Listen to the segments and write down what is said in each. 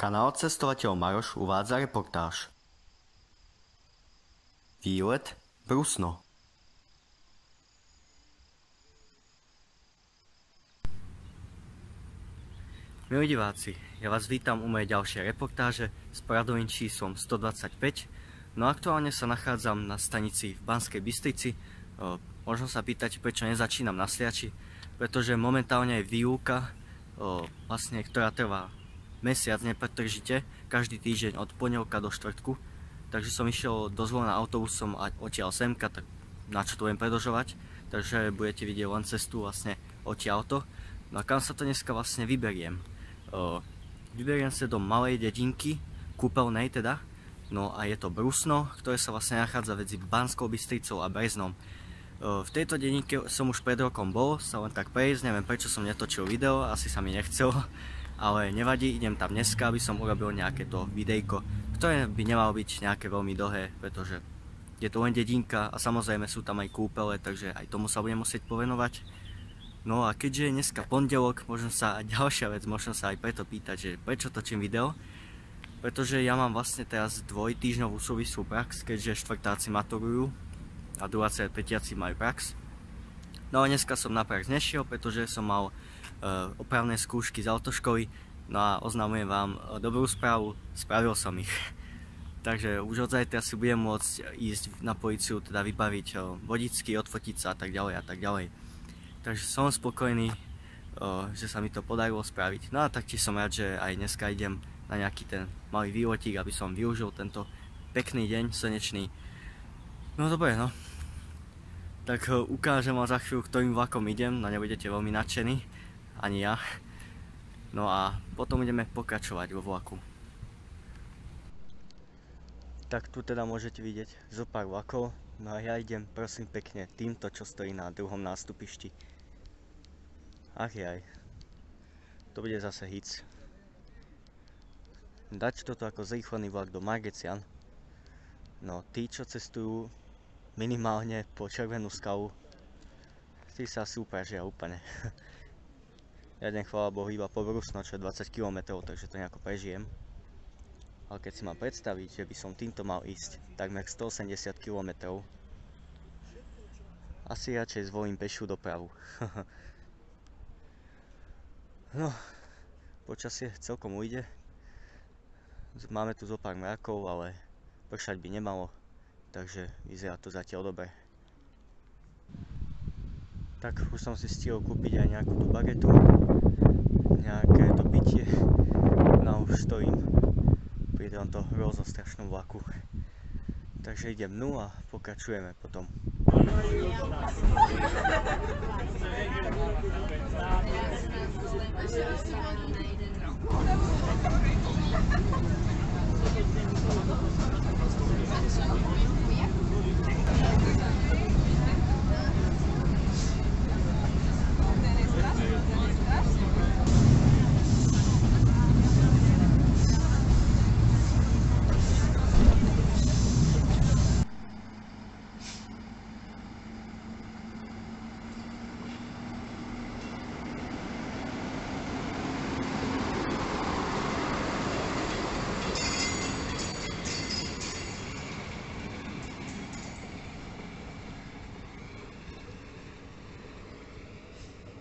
Kanál Cestovateľ Maroš uvádza reportáž. Výlet Brusno Milí diváci, ja vás vítam u mojej ďalšej reportáže s poradovým číslom 125. No aktuálne sa nachádzam na stanici v Banskej Bystrici. Možno sa pýtať, prečo nezačínam na Sliači, pretože momentálne je výuka, vlastne, ktorá trvá mesiac nepretržite, každý týždeň od pondelka do štvrtku. Takže som išiel dozvolna autobusom a odtiaľ semka, tak na čo to budem predlžovať. Takže budete vidieť len cestu vlastne odtiaľto. No a kam sa to dneska vlastne vyberiem? O, vyberiem sa do malej dedinky, kúpeľnej teda. No a je to Brusno, ktoré sa vlastne nachádza medzi Banskou Bystricou a Breznom. V tejto denníke som už pred rokom bol, sa len tak prejsť, neviem prečo som netočil video, asi sa mi nechcelo ale nevadí, idem tam dneska, aby som urobil nejaké to videjko, ktoré by nemalo byť nejaké veľmi dlhé, pretože je to len dedinka a samozrejme sú tam aj kúpele, takže aj tomu sa budem musieť povenovať. No a keďže je dneska pondelok, možno sa aj ďalšia vec, možno sa aj preto pýtať, že prečo točím video, pretože ja mám vlastne teraz dvojtýždňovú súvislú prax, keďže štvrtáci maturujú a druháci a majú prax. No a dneska som na prax nešiel, pretože som mal opravné skúšky z autoškoly. No a oznamujem vám uh, dobrú správu, spravil som ich. Takže už od zajtra si budem môcť ísť na policiu, teda vybaviť uh, vodicky, odfotiť sa a tak ďalej a tak ďalej. Takže som spokojný, že sa mi to podarilo spraviť. No a taktiež som rád, že aj dneska idem na nejaký ten malý výletík, aby som využil tento pekný deň, slnečný. No dobre, no tak eh, ukážem vám za chvíľu, ktorým vlakom idem, no nebudete veľmi nadšení, ani ja. No a potom ideme pokračovať vo vlaku. Tak tu teda môžete vidieť zo pár vlakov, no a ja idem prosím pekne týmto, čo stojí na druhom nástupišti. Ach jaj, to bude zase hic. Dať toto ako zrýchlený vlak do Margecian, no tí, čo cestujú minimálne po červenú skalu. Tí sa asi upražia úplne. Jeden chvála Bohu iba po Brusno, čo je 20 km, takže to nejako prežijem. Ale keď si mám predstaviť, že by som týmto mal ísť takmer 180 km, asi radšej zvolím pešiu dopravu. no, počasie celkom ujde. Máme tu zo pár mrakov, ale pršať by nemalo takže vyzerá to zatiaľ dobre. Tak už som si stihol kúpiť aj nejakú tú bagetu, nejaké to pitie, no už stojím pri tomto rozostrašnom vlaku. Takže idem dnu a pokračujeme potom.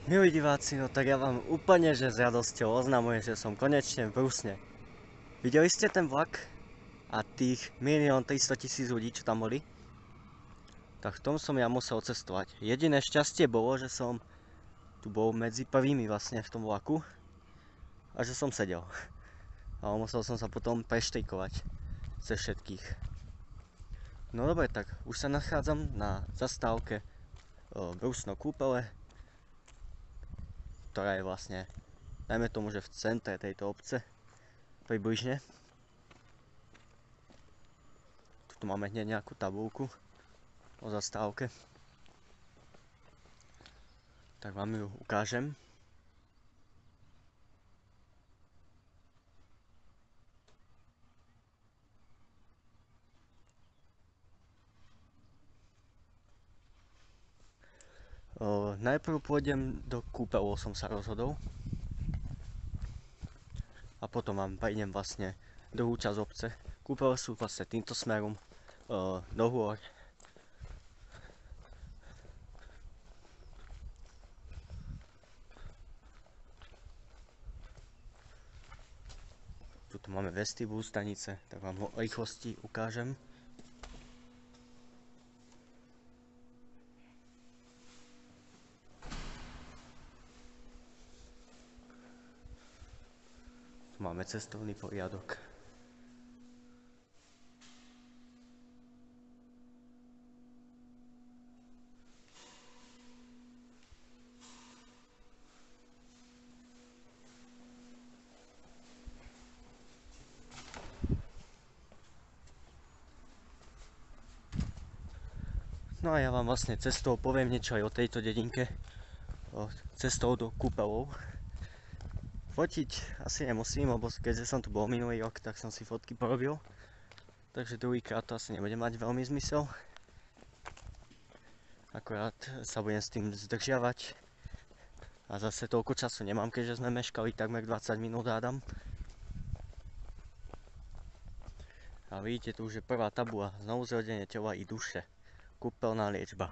Milí diváci, no tak ja vám úplne že s radosťou oznamujem, že som konečne v Brusne. Videli ste ten vlak a tých 1 300 tisíc ľudí, čo tam boli? Tak v tom som ja musel cestovať. Jediné šťastie bolo, že som tu bol medzi prvými vlastne v tom vlaku a že som sedel. A musel som sa potom preštrikovať ze všetkých. No dobre, tak už sa nachádzam na zastávke Brusno kúpele ktorá je vlastne, dajme tomu, že v centre tejto obce, približne. Tu máme hneď nejakú tabulku o zastávke. Tak vám ju ukážem. Najprv pôjdem do kúpeľov, som sa rozhodol. a potom vám prejdem vlastne druhú časť obce. Kúpele sú vlastne týmto smerom uh, do hôr. Tuto máme vestibul stanice, tak vám ho rýchlosti ukážem. Tu máme cestovný poriadok. No a ja vám vlastne cestou poviem niečo aj o tejto dedinke. Cestou do kúpelov. Fotiť asi nemusím, lebo keďže som tu bol minulý rok, tak som si fotky porobil. Takže druhýkrát to asi nebude mať veľmi zmysel. Akorát sa budem s tým zdržiavať. A zase toľko času nemám, keďže sme meškali takmer 20 minút hádam. A vidíte tu už je prvá tabula. Znovu zrodenie tela i duše kúpeľná liečba.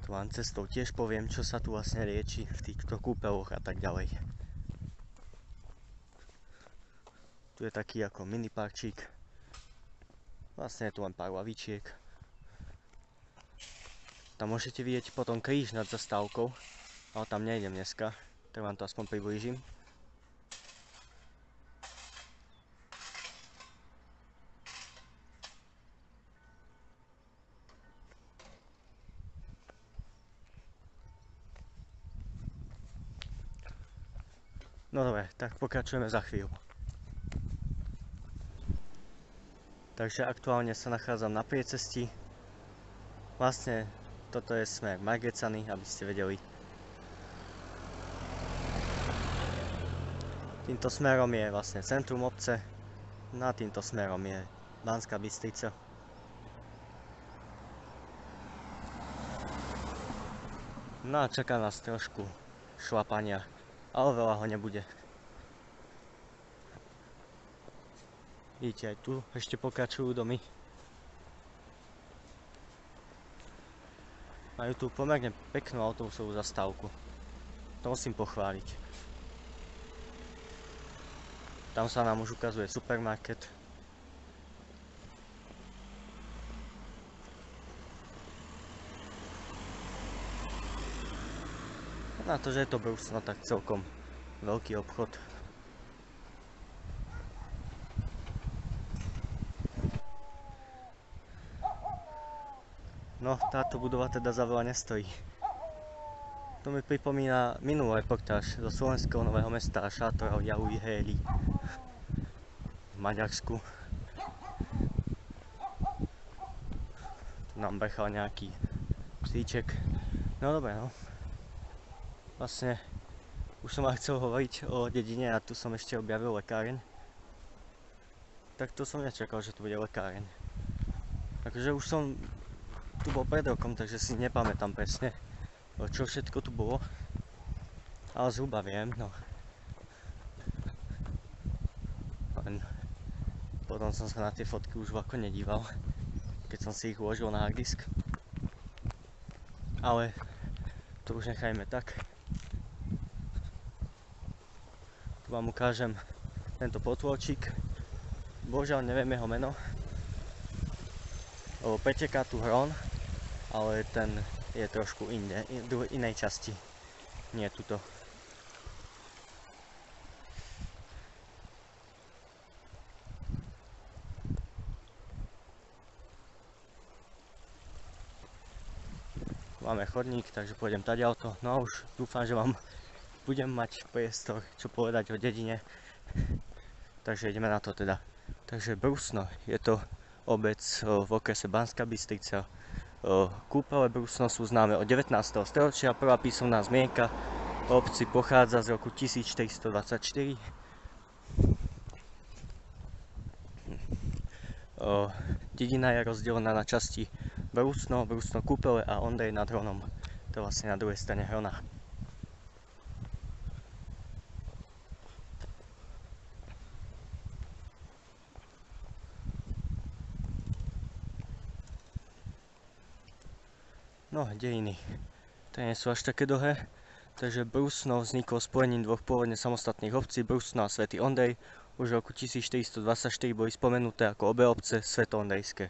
Tu vám cestou tiež poviem, čo sa tu vlastne lieči v týchto kúpeľoch a tak ďalej. Tu je taký ako mini parčík. Vlastne je tu len pár lavičiek. Tam môžete vidieť potom kríž nad zastávkou, ale tam nejdem dneska, tak vám to aspoň priblížim. No dobre, tak pokračujeme za chvíľu. Takže aktuálne sa nachádzam na priecesti. Vlastne toto je smer Margecany, aby ste vedeli. Týmto smerom je vlastne centrum obce. Na týmto smerom je Banská Bystrica. No a čaká nás trošku šlapania ale veľa ho nebude. Vidíte, aj tu ešte pokračujú domy. Majú tu pomerne peknú autobusovú zastávku. To musím pochváliť. Tam sa nám už ukazuje supermarket. Na to, že je to brusno, tak celkom veľký obchod. No, táto budova teda za veľa nestojí. To mi pripomína minulú reportáž zo Slovenského nového mesta šátora Jahuj Héli v Maďarsku. Tu nám brechal nejaký psíček. No dobre, no vlastne už som vám chcel hovoriť o dedine a tu som ešte objavil lekáreň. Tak to som nečakal, že tu bude lekáreň. Takže už som tu bol pred rokom, takže si nepamätám presne, čo všetko tu bolo. Ale zhruba viem, no. Len potom som sa na tie fotky už ako nedíval, keď som si ich uložil na harddisk. Ale to už nechajme tak. Tu vám ukážem tento potôčik. Božiaľ neviem jeho meno. Lebo preteká tu hron, ale ten je trošku inde, in, inej časti. Nie tuto. Máme chodník, takže pôjdem auto. No a už dúfam, že vám budem mať priestor, čo povedať o dedine. Takže ideme na to teda. Takže Brusno, je to obec v okrese Banská Bystrica. Kúpele Brusno sú známe od 19. storočia. Prvá písomná zmienka o obci pochádza z roku 1424. Dedina je rozdelená na časti Brusno, Brusno Kúpele a Ondrej nad Hronom. To je vlastne na druhej strane Hrona. No, dejiny. To nie sú až také dlhé. Takže Brusno vzniklo spojením dvoch pôvodne samostatných obcí, Brusno a Svetý Ondej. Už v roku 1424 boli spomenuté ako obe obce Svetoondejské.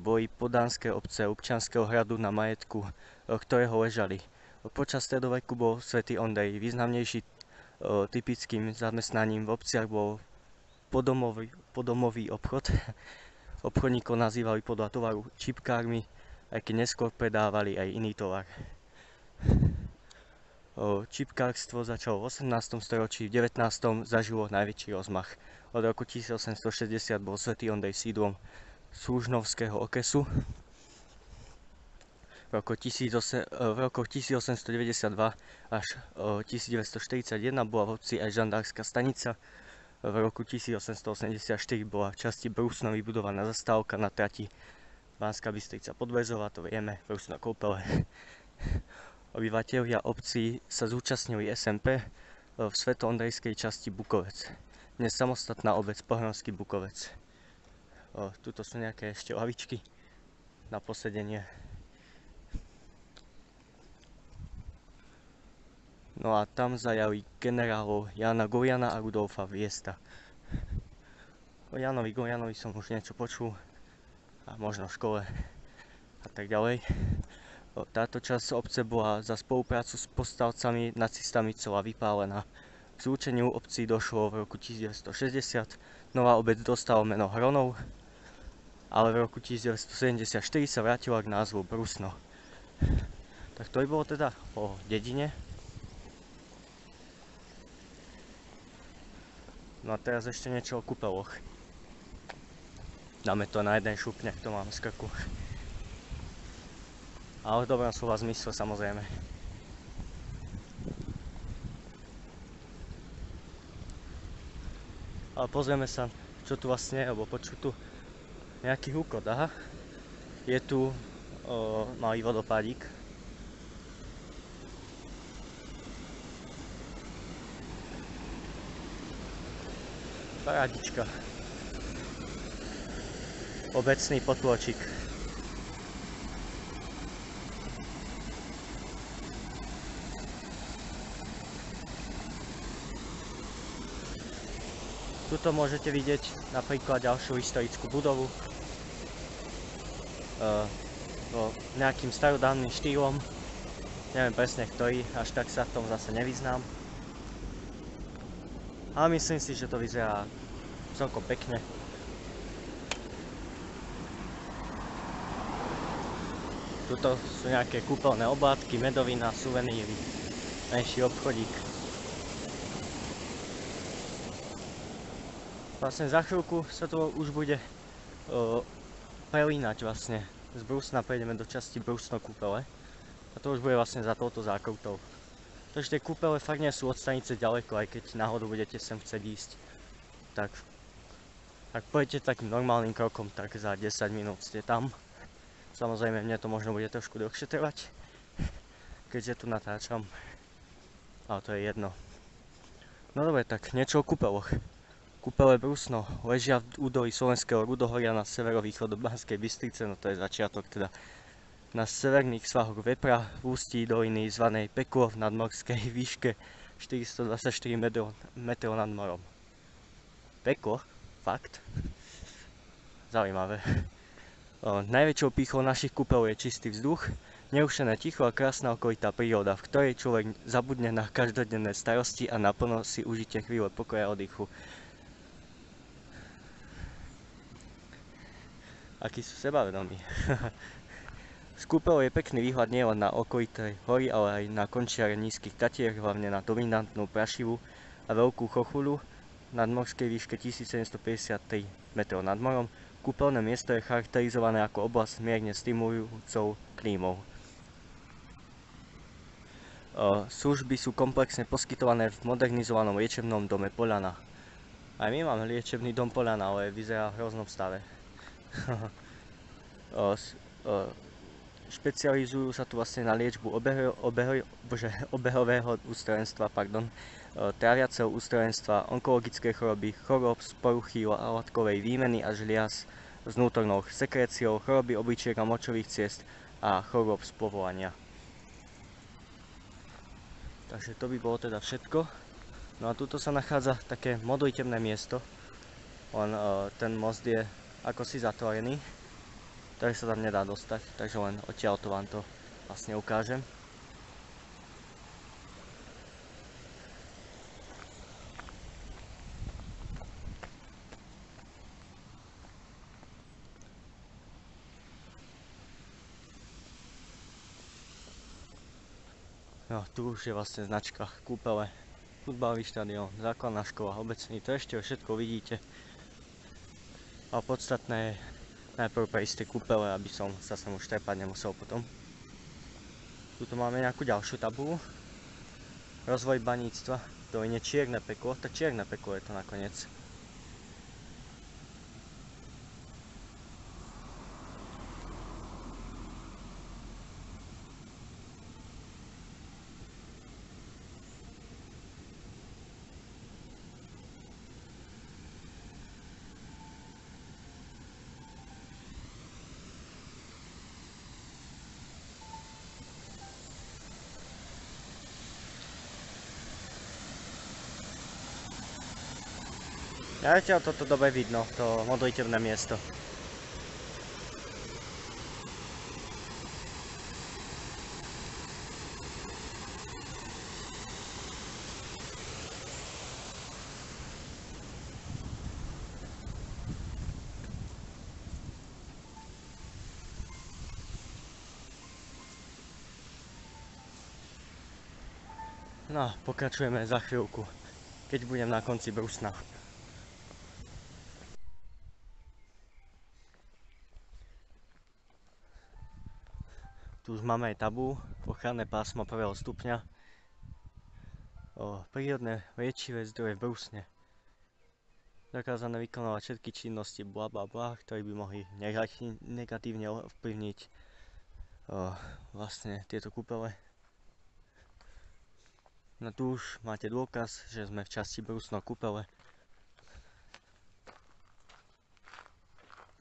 Boli podánske obce občanského hradu na majetku, ktorého ležali. Počas stredoveku bol Svetý Ondej významnejší typickým zamestnaním v obciach bol podomový, podomový obchod. Obchodníkov nazývali podľa tovaru čipkármi, aj keď neskôr predávali aj iný tovar. Čipkárstvo začalo v 18. storočí, v 19. zažilo najväčší rozmach. Od roku 1860 bol Svetý Ondej sídlom Súžnovského okesu. V, roku 18, v rokoch 1892 až 1941 bola v obci aj žandárska stanica. V roku 1884 bola v časti Brusno vybudovaná zastávka na trati Banská Bystrica Podvezová, to vieme, Brusno Koupele. Obyvateľia obcí sa zúčastnili SMP v svetoondrejskej časti Bukovec. Dnes samostatná obec Pohronský Bukovec. tuto sú nejaké ešte lavičky na posedenie. No a tam zajali generálov Jana Gojana a Rudolfa Viesta. O Janovi Gojanovi som už niečo počul a možno v škole a tak ďalej. Táto časť obce bola za spoluprácu s postavcami nacistami celá vypálená. K zúčeniu obcí došlo v roku 1960, nová obec dostala meno Hronov, ale v roku 1974 sa vrátila k názvu Brusno. Tak to by bolo teda o dedine. No a teraz ešte niečo o kúpeloch. Dáme to na jeden šupňak, to mám z krku. Ale v dobrom slova zmysle samozrejme. Ale pozrieme sa, čo tu vlastne je, lebo počuť tu nejaký húkot, aha. Je tu o, malý vodopádík. Parádička. Obecný potôčik. Tuto môžete vidieť napríklad ďalšiu historickú budovu uh, no, nejakým starodávnym štýlom. Neviem presne ktorý, až tak sa v tom zase nevyznám. Ale myslím si, že to vyzerá celkom pekne. Tuto sú nejaké kúpeľné oblátky, medovina, suveníry, menší obchodík. Vlastne za chvíľku sa to už bude uh, prelínať vlastne. Z Brusna prejdeme do časti Brusno kúpele. A to už bude vlastne za touto zákrutou. Takže tie kúpele fakt nie sú od stanice ďaleko, aj keď náhodou budete sem chcieť ísť. Tak, ak pôjdete takým normálnym krokom, tak za 10 minút ste tam. Samozrejme, mne to možno bude trošku dlhšie trvať, keďže tu natáčam. Ale to je jedno. No dobre, tak niečo o kúpeloch. Kúpele Brusno ležia v údolí Slovenského Rudohoria na severovýchod Banskej Bystrice, no to je začiatok teda na severných svahoch Vepra v ústí doliny zvanej Peklo v nadmorskej výške 424 metrov nad morom. Peklo? Fakt? Zaujímavé. Najväčšou pýchou našich kúpelov je čistý vzduch, neušené ticho a krásna okolitá príroda, v ktorej človek zabudne na každodenné starosti a naplno si užite chvíle pokoja a oddychu. akí sú sebavedomí. Z kúpeľov je pekný výhľad nielen na okolité hory, ale aj na končiare nízkych tatier, hlavne na dominantnú prašivu a veľkú chochulu nad morskej výške 1753 m nad morom. Kúpeľné miesto je charakterizované ako oblasť mierne stimulujúcou klímou. Služby sú komplexne poskytované v modernizovanom liečebnom dome Polana. Aj my máme liečebný dom Polana, ale vyzerá v hroznom stave. špecializujú sa tu vlastne na liečbu obehového ústrojenstva, pardon, tráviaceho ústrojenstva, onkologické choroby, chorob z poruchy látkovej výmeny a žliaz s vnútornou sekréciou, choroby obličiek a močových ciest, a chorób z povolania. Takže to by bolo teda všetko. No a tuto sa nachádza také modlitebné miesto. Len uh, ten most je ako si zatvorený, takže sa tam nedá dostať, takže len odtiaľ to vám to vlastne ukážem. Tu už je vlastne značka kúpele, futbalový štadión, základná škola, obecný, to ešte všetko vidíte. A podstatné je najprv prejsť tie kúpele, aby som sa sem už trepať nemusel potom. Tuto máme nejakú ďalšiu tabulu. Rozvoj baníctva, to je čierne peklo, tak čierne peklo je to nakoniec. Ja zatiaľ toto dobre vidno, to modlitevné miesto. No, pokračujeme za chvíľku, keď budem na konci brusna. Tu už máme aj tabu, ochranné pásmo prvého stupňa o prírodné liečivé zdroje v brusne. Zakázané vykonávať všetky činnosti bla bla bla, ktoré by mohli negatívne ovplyvniť o, vlastne tieto kúpele. No tu už máte dôkaz, že sme v časti brusno kúpele.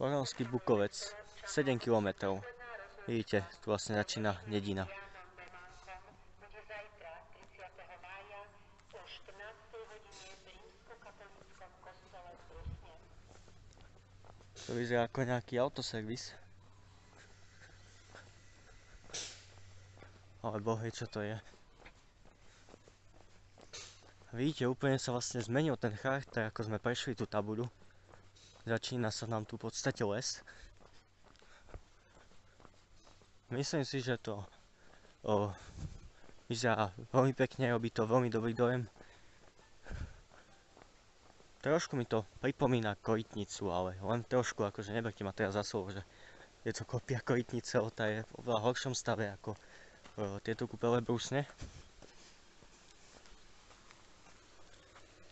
Oralský Bukovec, 7 km. Vidíte, tu vlastne začína dedina. To vyzerá ako nejaký autoservis. Ale bohej, čo to je. Vidíte, úplne sa vlastne zmenil ten charakter, ako sme prešli tú tabuľu. Začína sa nám tu v podstate les. Myslím si, že to o, vyzerá veľmi pekne, robí to veľmi dobrý dojem. Trošku mi to pripomína korytnicu, ale len trošku, akože neberte ma teraz za slovo, že je to kopia korytnice, ale tá je v oveľa horšom stave ako o, tieto kúpele brusne.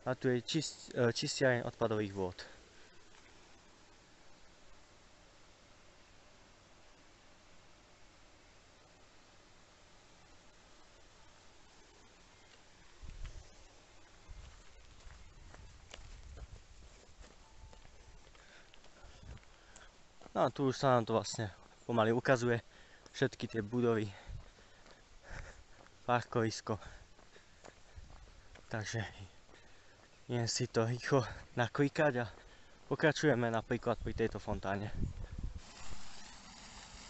A tu je čist, e, čistiareň odpadových vôd. No a tu už sa nám to vlastne pomaly ukazuje. Všetky tie budovy. Parkovisko. Takže idem si to rýchlo naklikať a pokračujeme napríklad pri tejto fontáne.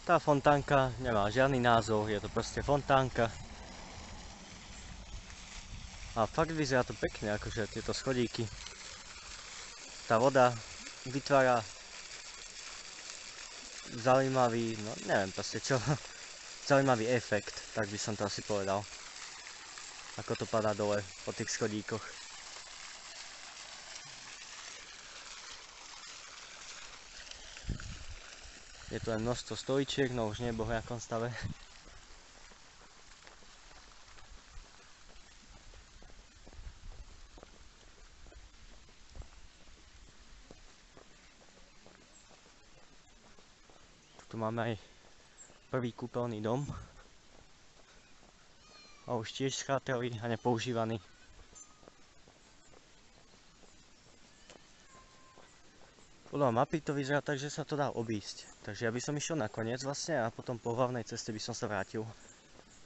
Tá fontánka nemá žiadny názov, je to proste fontánka. A fakt vyzerá to pekne, akože tieto schodíky. Tá voda vytvára zaujímavý, no neviem proste čo, zaujímavý efekt, tak by som to asi povedal. Ako to padá dole po tých schodíkoch. Je tu len množstvo stoličiek, no už nie v akom stave. Máme aj prvý kúpeľný dom. A už tiež schátelý a nepoužívaný. Podľa mapy to vyzerá tak, že sa to dá obísť. Takže ja by som išiel na koniec vlastne a potom po hlavnej ceste by som sa vrátil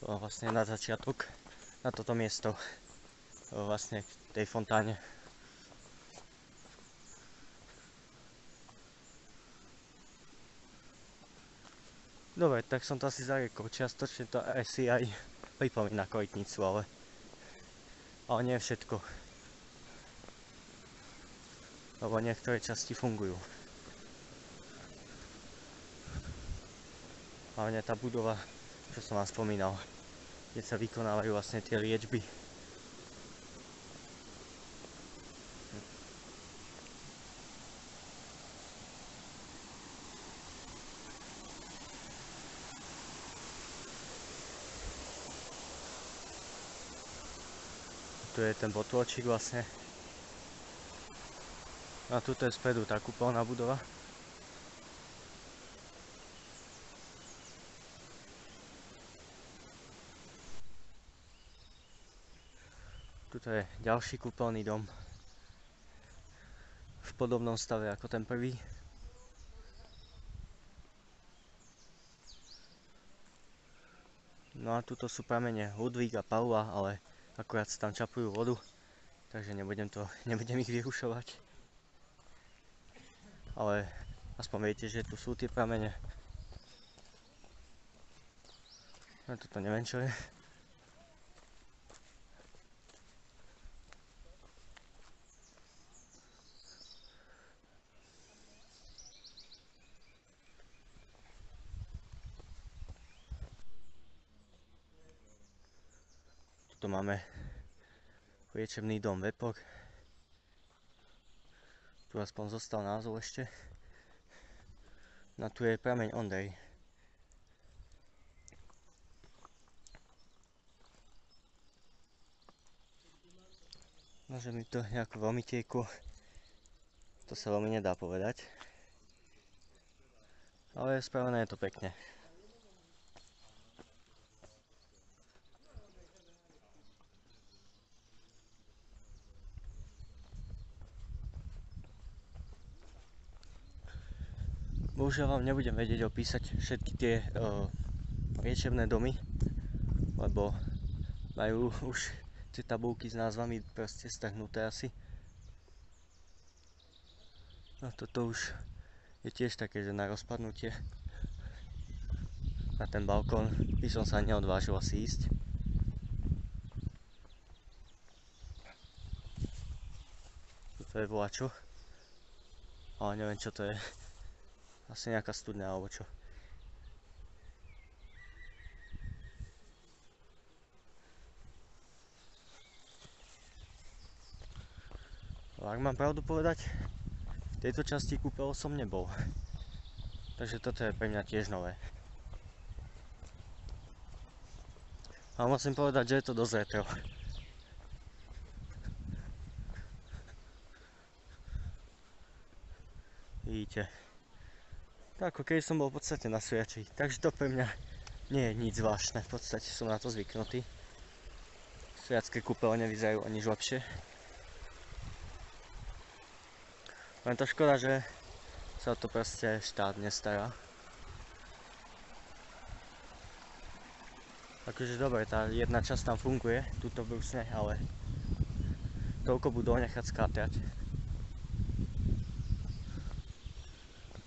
vlastne na začiatok na toto miesto vlastne k tej fontáne. Dobre, tak som to asi zarekol. Čiastočne to asi aj pripomína kvalitnicu, ale, ale nie všetko lebo niektoré časti fungujú. Hlavne tá budova, čo som vám spomínal, kde sa vykonávajú vlastne tie liečby. Tu je ten botôčik vlastne, a tuto je spredu tá kúpeľná budova. Tuto je ďalší kúpeľný dom. V podobnom stave ako ten prvý. No a tuto sú pramene Ludvík a Paula, ale akurát sa tam čapujú vodu, takže nebudem, to, nebudem ich vyrušovať ale aspoň viete, že tu sú tie pramene. No toto neviem čo je. Tu máme liečebný dom Vepok. Tu aspoň zostal názov ešte. Na tu je prameň Ondej. No, že mi to nejako veľmi tieku, to sa veľmi nedá povedať. Ale spravené je to pekne. Bohužiaľ vám nebudem vedieť opísať všetky tie uh, liečebné domy, lebo majú už tie tabulky s názvami proste strhnuté asi. No toto už je tiež také, že na rozpadnutie. Na ten balkón by som sa neodvážil asi ísť. Toto je volačo. Ale neviem čo to je. Asi nejaká studňa alebo čo. Ale ak mám pravdu povedať, v tejto časti kúpeľ som nebol. Takže toto je pre mňa tiež nové. A musím povedať, že je to dosť retro. Vidíte ako keď som bol v podstate na Sviači. Takže to pre mňa nie je nič zvláštne, v podstate som na to zvyknutý. Sviatské kúpeľne vyzerajú o nič lepšie. Len to škoda, že sa to proste štát nestará. Akože dobre, tá jedna časť tam funguje, túto Brusne, ale toľko budú nechať skátrať.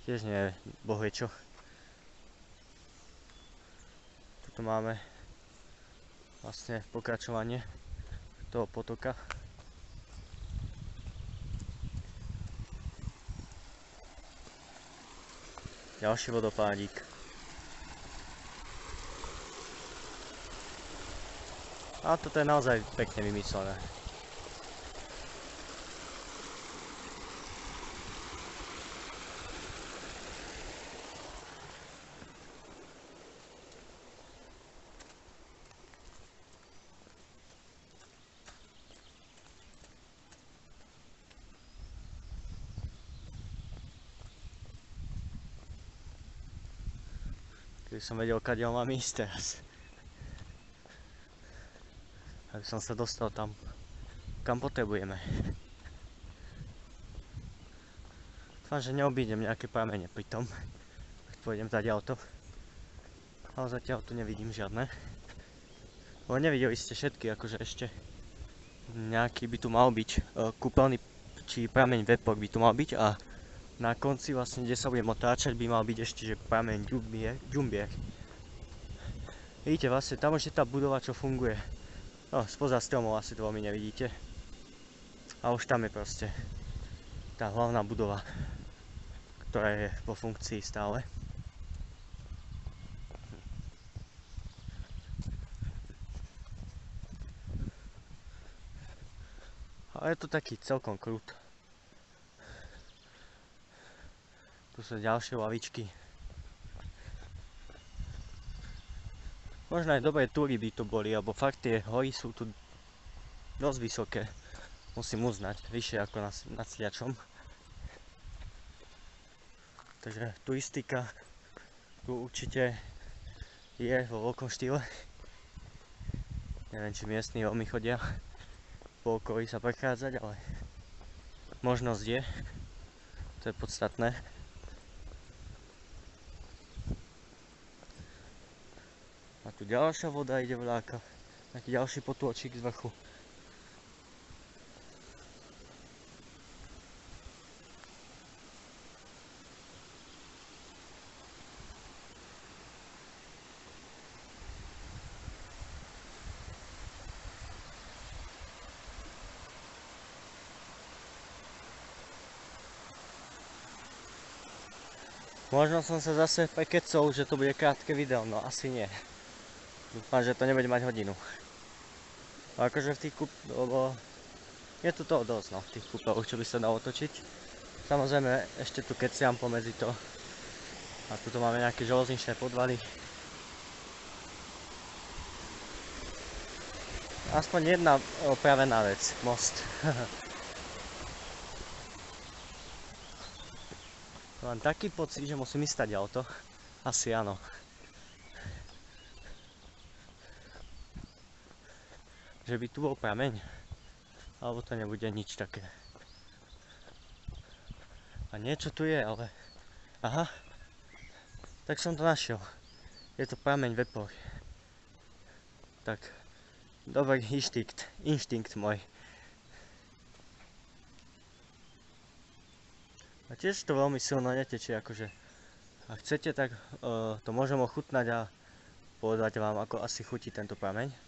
Tiež nie bohvie čo. Tuto máme vlastne pokračovanie toho potoka. Ďalší vodopádík. A toto je naozaj pekne vymyslené. Keby som vedel, kade mám ísť teraz. Aby som sa dostal tam, kam potrebujeme. Dúfam, že neobídem nejaké pramene pri tom. Keď pôjdem zatiaľto. Ale zatiaľ tu nevidím žiadne. Lebo nevideli ste všetky, akože ešte nejaký by tu mal byť e, kúpeľný či prameň vepok by tu mal byť a na konci vlastne, kde sa budem otáčať, by mal byť ešte, že prameň ďumbier. Vidíte, vlastne tam je tá budova, čo funguje. No, spoza stromov asi to veľmi nevidíte. A už tam je proste tá hlavná budova, ktorá je vo funkcii stále. Ale je to taký celkom krút. Tu sú ďalšie lavičky. Možno aj dobré túry by tu boli, lebo fakt tie hory sú tu dosť vysoké. Musím uznať, vyššie ako nad, nad Sliačom. Takže turistika tu určite je vo veľkom štýle. Neviem, či miestni veľmi chodia po okolí sa prechádzať, ale možnosť je. To je podstatné. Ďalšia voda ide vláka. Taký ďalší potôčik z vrchu. Možno som sa zase prekecol, že to bude krátke video, no asi nie. Dúfam, že to nebude mať hodinu. A akože v tých kúp... lebo je tu toho dosť, no, v tých kúpeloch, čo by sa dalo točiť. Samozrejme, ešte tu keciam pomedzi to. A tu máme nejaké železničné podvaly. Aspoň jedna opravená vec, most. Mám taký pocit, že musím ísť auto. Asi áno. Že by tu bol prameň. Alebo to nebude nič také. A niečo tu je, ale... Aha. Tak som to našiel. Je to prameň vepor. Tak. Dobrý inštinkt. Inštinkt môj. A tiež to veľmi silno netečie, akože. Ak chcete, tak uh, to môžem ochutnať a povedať vám, ako asi chutí tento prameň.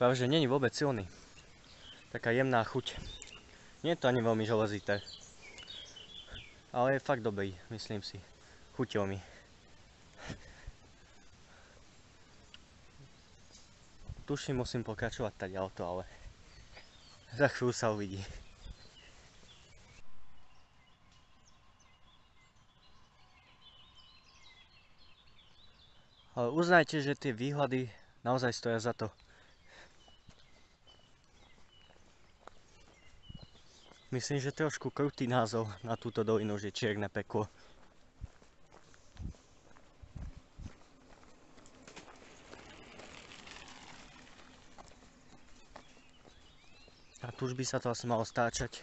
Práve, že není vôbec silný. Taká jemná chuť. Nie je to ani veľmi železité. Ale je fakt dobrý, myslím si. Chutil mi. tuším, musím pokračovať tady auto, ale za chvíľu sa uvidí. Ale uznajte, že tie výhľady naozaj stoja za to. Myslím, že trošku krutý názov na túto dolinu, že Čierne peklo. A tu už by sa to asi malo stáčať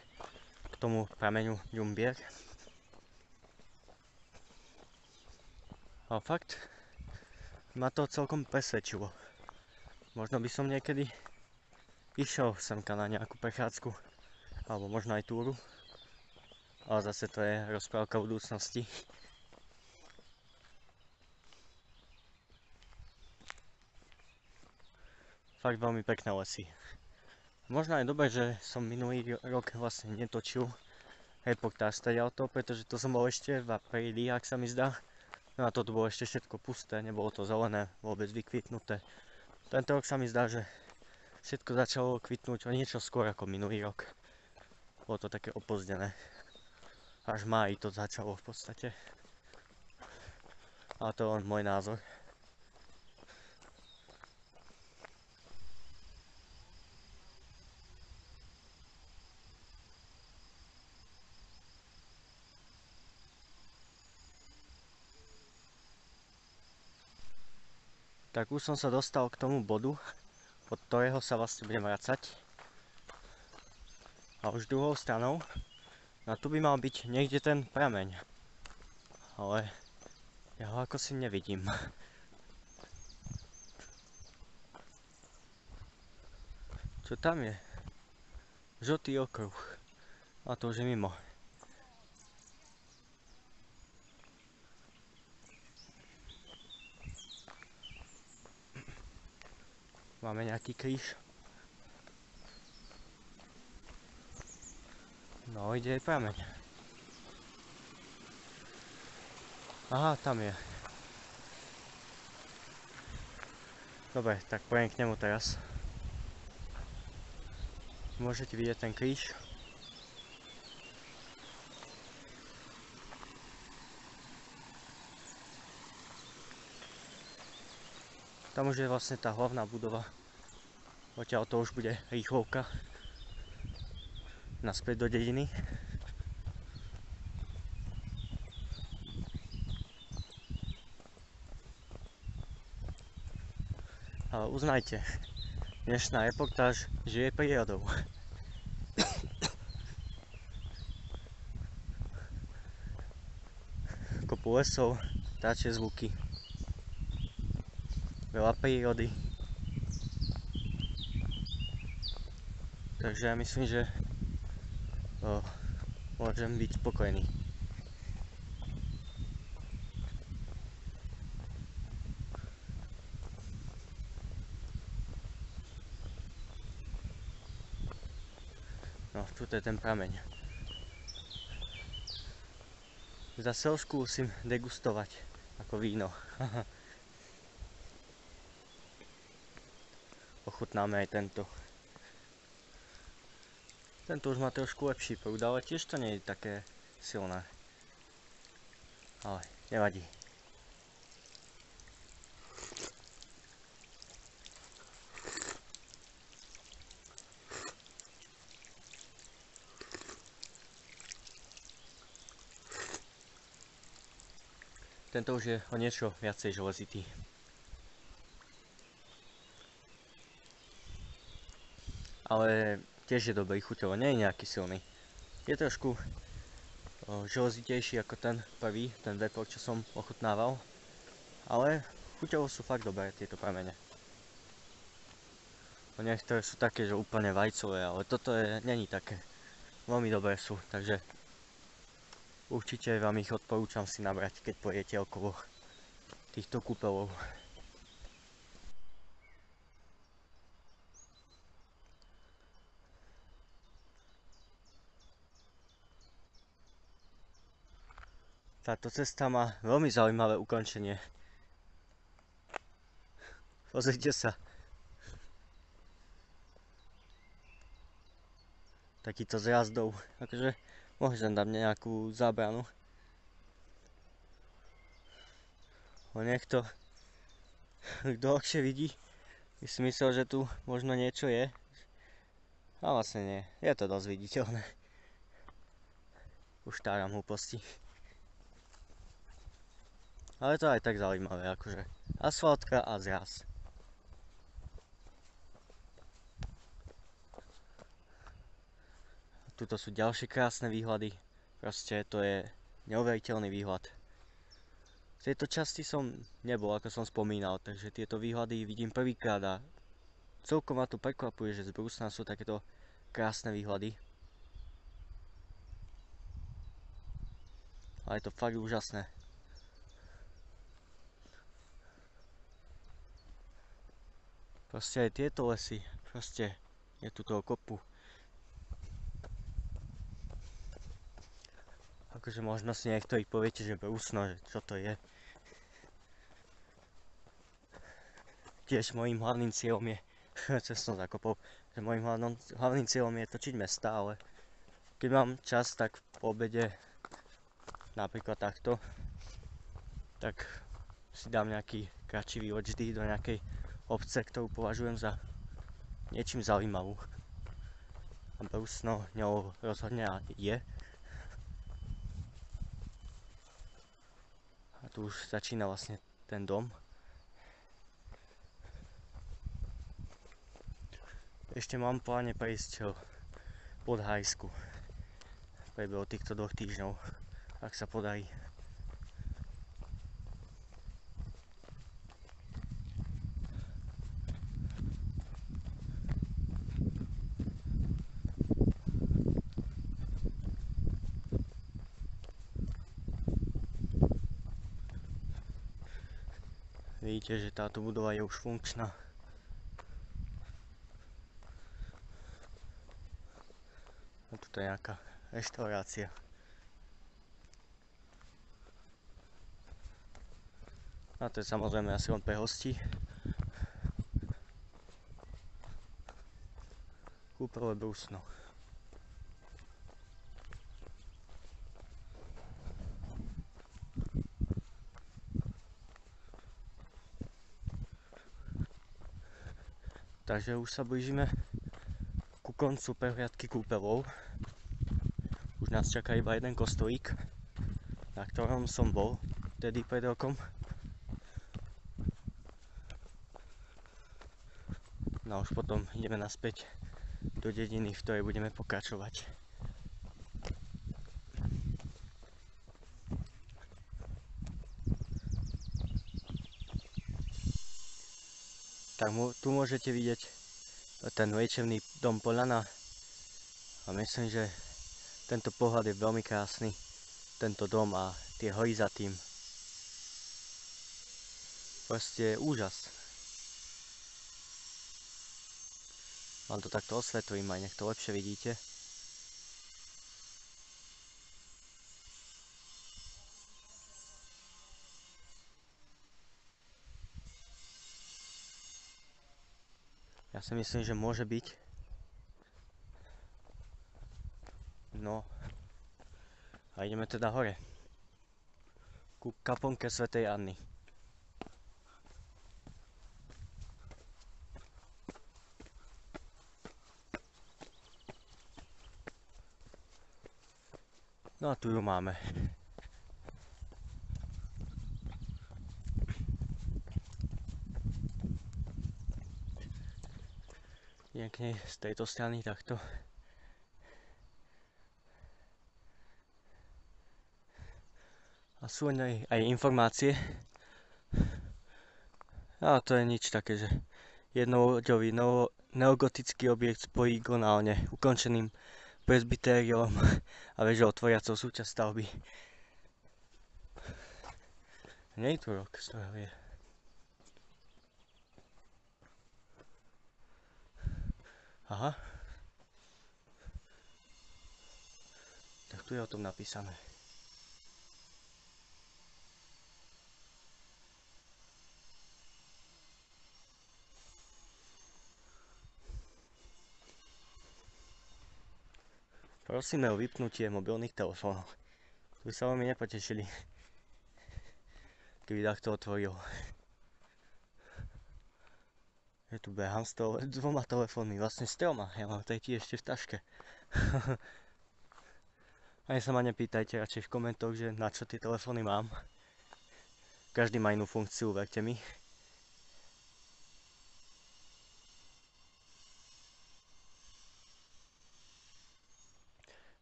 k tomu prameňu Ďumbier. Ale fakt ma to celkom presvedčilo. Možno by som niekedy išiel semka na nejakú prechádzku. Alebo možno aj túru. Ale zase to je rozprávka budúcnosti. Fakt veľmi pekné lesy. Možno aj dobre, že som minulý rok vlastne netočil reportáž to, pretože to som bol ešte v apríli, ak sa mi zdá. No a toto bolo ešte všetko pusté, nebolo to zelené, vôbec vykvitnuté. Tento rok sa mi zdá, že všetko začalo kvitnúť o niečo skôr ako minulý rok. Bolo to také opozdené. Až máji to začalo v podstate. Ale to je len môj názor. Tak už som sa dostal k tomu bodu, od ktorého sa vlastne budem vracať. A už druhou stranou. No tu by mal byť niekde ten prameň. Ale ja ho ako si nevidím. Čo tam je? Žltý okruh. A to už je mimo. Máme nejaký kríž. No, ide aj prameň. Aha, tam je. Dobre, tak pojem k nemu teraz. Môžete vidieť ten kríž. Tam už je vlastne tá hlavná budova. Odtiaľ to už bude rýchlovka naspäť do dediny. Ale uznajte, dnešná reportáž žije prírodou. Kopu lesov, táčie zvuky, veľa prírody. Takže ja myslím, že o, môžem byť spokojný. No, tu je ten prameň. Zase ho skúsim degustovať ako víno. Ochutnáme aj tento. Tento už má trošku lepší prúd, ale tiež to nie je také silné. Ale nevadí. Tento už je o niečo viacej železitý. Ale tiež je dobrý chuťovo, nie je nejaký silný. Je trošku železitejší ako ten prvý, ten vepor, čo som ochutnával. Ale chuťovo sú fakt dobré tieto pramene. No niektoré sú také, že úplne vajcové, ale toto je, není také. Veľmi dobré sú, takže určite vám ich odporúčam si nabrať, keď pojete okolo týchto kúpelov. Táto cesta má veľmi zaujímavé ukončenie. Pozrite sa. Takýto zjazdov. Akože môžem dať nejakú zábranu. O niekto, kto dlhšie vidí, by si myslel, že tu možno niečo je. A vlastne nie. Je to dosť viditeľné. Už táram hlúposti. Ale to aj tak zaujímavé, akože asfaltka a zraz. Tuto sú ďalšie krásne výhľady. Proste to je neuveriteľný výhľad. V tejto časti som nebol, ako som spomínal, takže tieto výhľady vidím prvýkrát a celkom ma to prekvapuje, že z Brusna sú takéto krásne výhľady. A je to fakt úžasné. Proste aj tieto lesy, proste je tu toho kopu. Akože možno si niektorí poviete, že brúsno, že čo to je. Tiež môjim hlavným cieľom je, cestou zakopov, že môjim hlavným, hlavným cieľom je točiť mesta, ale keď mám čas, tak po obede napríklad takto, tak si dám nejaký kratší vývod vždy do nejakej obce, ktorú považujem za niečím zaujímavú. A Brusno ňou rozhodne je. A tu už začína vlastne ten dom. Ešte mám pláne prejsť eh, pod Hajsku. Prebehu týchto dvoch týždňov, ak sa podarí. Vidíte, že táto budova je už funkčná. A tu je nejaká reštaurácia. A to je samozrejme asi len pre hostí. Kúpele brusno. Takže už sa blížime ku koncu prehliadky kúpelov. Už nás čaká iba jeden kostolík, na ktorom som bol vtedy pred rokom. No a už potom ideme naspäť do dediny, v ktorej budeme pokračovať. Tak tu môžete vidieť ten liečebný dom Polana a myslím, že tento pohľad je veľmi krásny tento dom a tie hory za tým. Proste úžas. Vám to takto osvetlím aj nech to lepšie vidíte Ja si myslím, že môže byť. No. A ideme teda hore. Ku kaponke Svetej Anny. No a tu ju máme. Idem k nej z tejto strany takto. A sú aj, aj informácie. A to je nič také, že jednoľuďový neogotický objekt s polygonálne ukončeným presbytériom a vežou otvoriacou súčasť stavby. Nie je tu rok, z toho je. Aha. Tak tu je o tom napísané. Prosíme o vypnutie mobilných telefónov. Tu sa veľmi nepotešili, keby takto otvoril. Ja tu behám s to, dvoma telefónmi, vlastne s troma. Ja mám tretí ešte v taške. Ani sa ma nepýtajte radšej v komentoch, že na čo tie telefóny mám. Každý má inú funkciu, verte mi.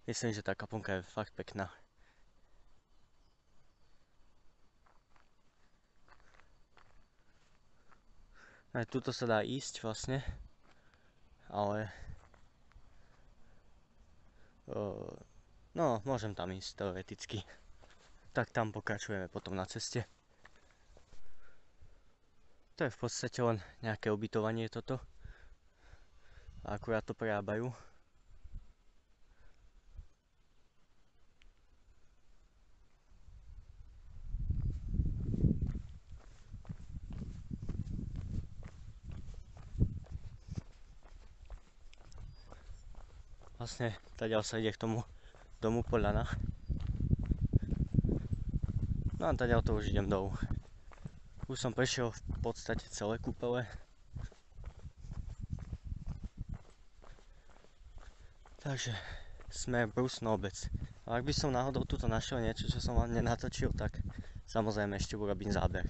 Myslím, že tá kaponka je fakt pekná. Aj tuto sa dá ísť vlastne, ale no, môžem tam ísť teoreticky. Tak tam pokračujeme potom na ceste. To je v podstate len nejaké ubytovanie toto. Akurát to prerábajú. Vlastne taďal sa ide k tomu domu Poľana. No a taďal to už idem dolu. Už som prešiel v podstate celé kúpele. Takže sme Brusno obec. A ak by som náhodou tuto našiel niečo, čo som vám nenatočil, tak samozrejme ešte urobím záber.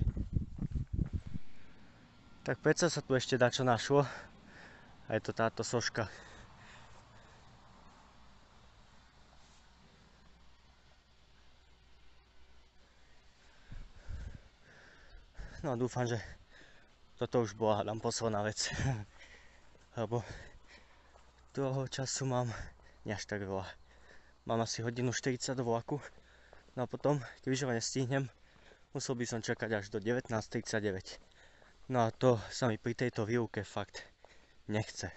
Tak predsa sa tu ešte dačo našlo. A je to táto soška. No a dúfam, že toto už bola hádam posledná vec. Lebo toho času mám nie až tak veľa. Mám asi hodinu 40 do vlaku. No a potom, ho nestihnem, musel by som čakať až do 19.39. No a to sa mi pri tejto výuke fakt nechce.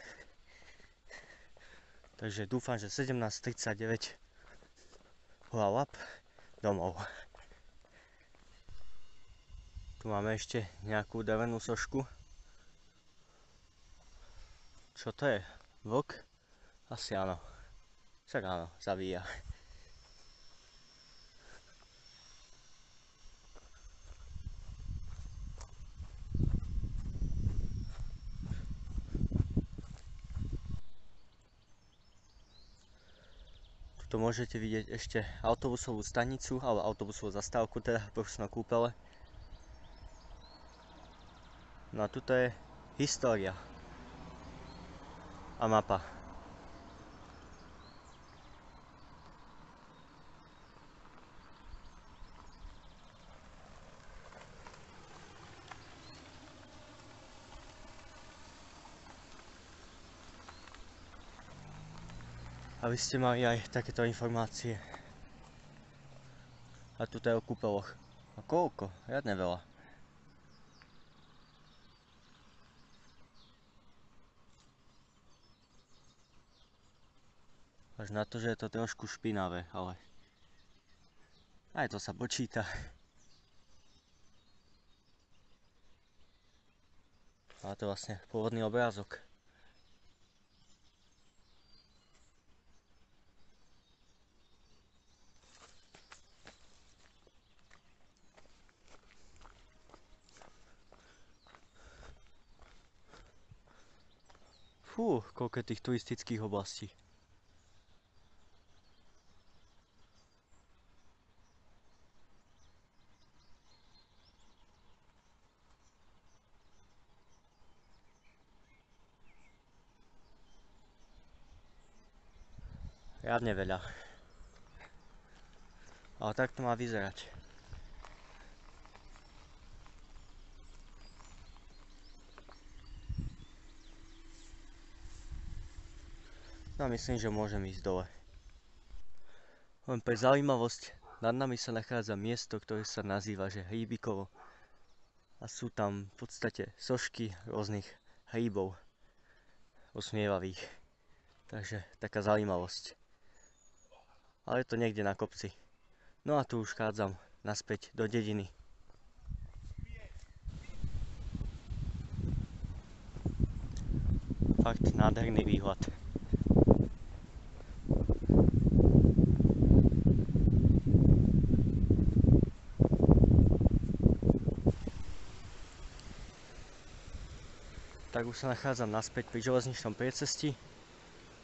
Takže dúfam, že 17.39 hlavap domov. Máme ešte nejakú drevenú sošku. Čo to je? Vlk? Asi áno. Však áno, zavíja. Tu môžete vidieť ešte autobusovú stanicu, alebo autobusovú zastávku, teda na kúpele. No a tuto je história a mapa. aby ste mali aj takéto informácie. A tu je o kúpeloch. A koľko? Riadne veľa. Až na to, že je to trošku špinavé, ale aj to sa počíta. Ale to je vlastne pôvodný obrázok. Fú, koľko tých turistických oblastí. Riadne veľa. Ale tak to má vyzerať. No myslím, že môžem ísť dole. Len pre zaujímavosť, nad nami sa nachádza miesto, ktoré sa nazýva že Hríbikovo. A sú tam v podstate sošky rôznych hríbov osmievavých. Takže taká zaujímavosť ale je to niekde na kopci. No a tu už chádzam naspäť do dediny. Fakt nádherný výhľad. Tak už sa nachádzam naspäť pri železničnom priecesti.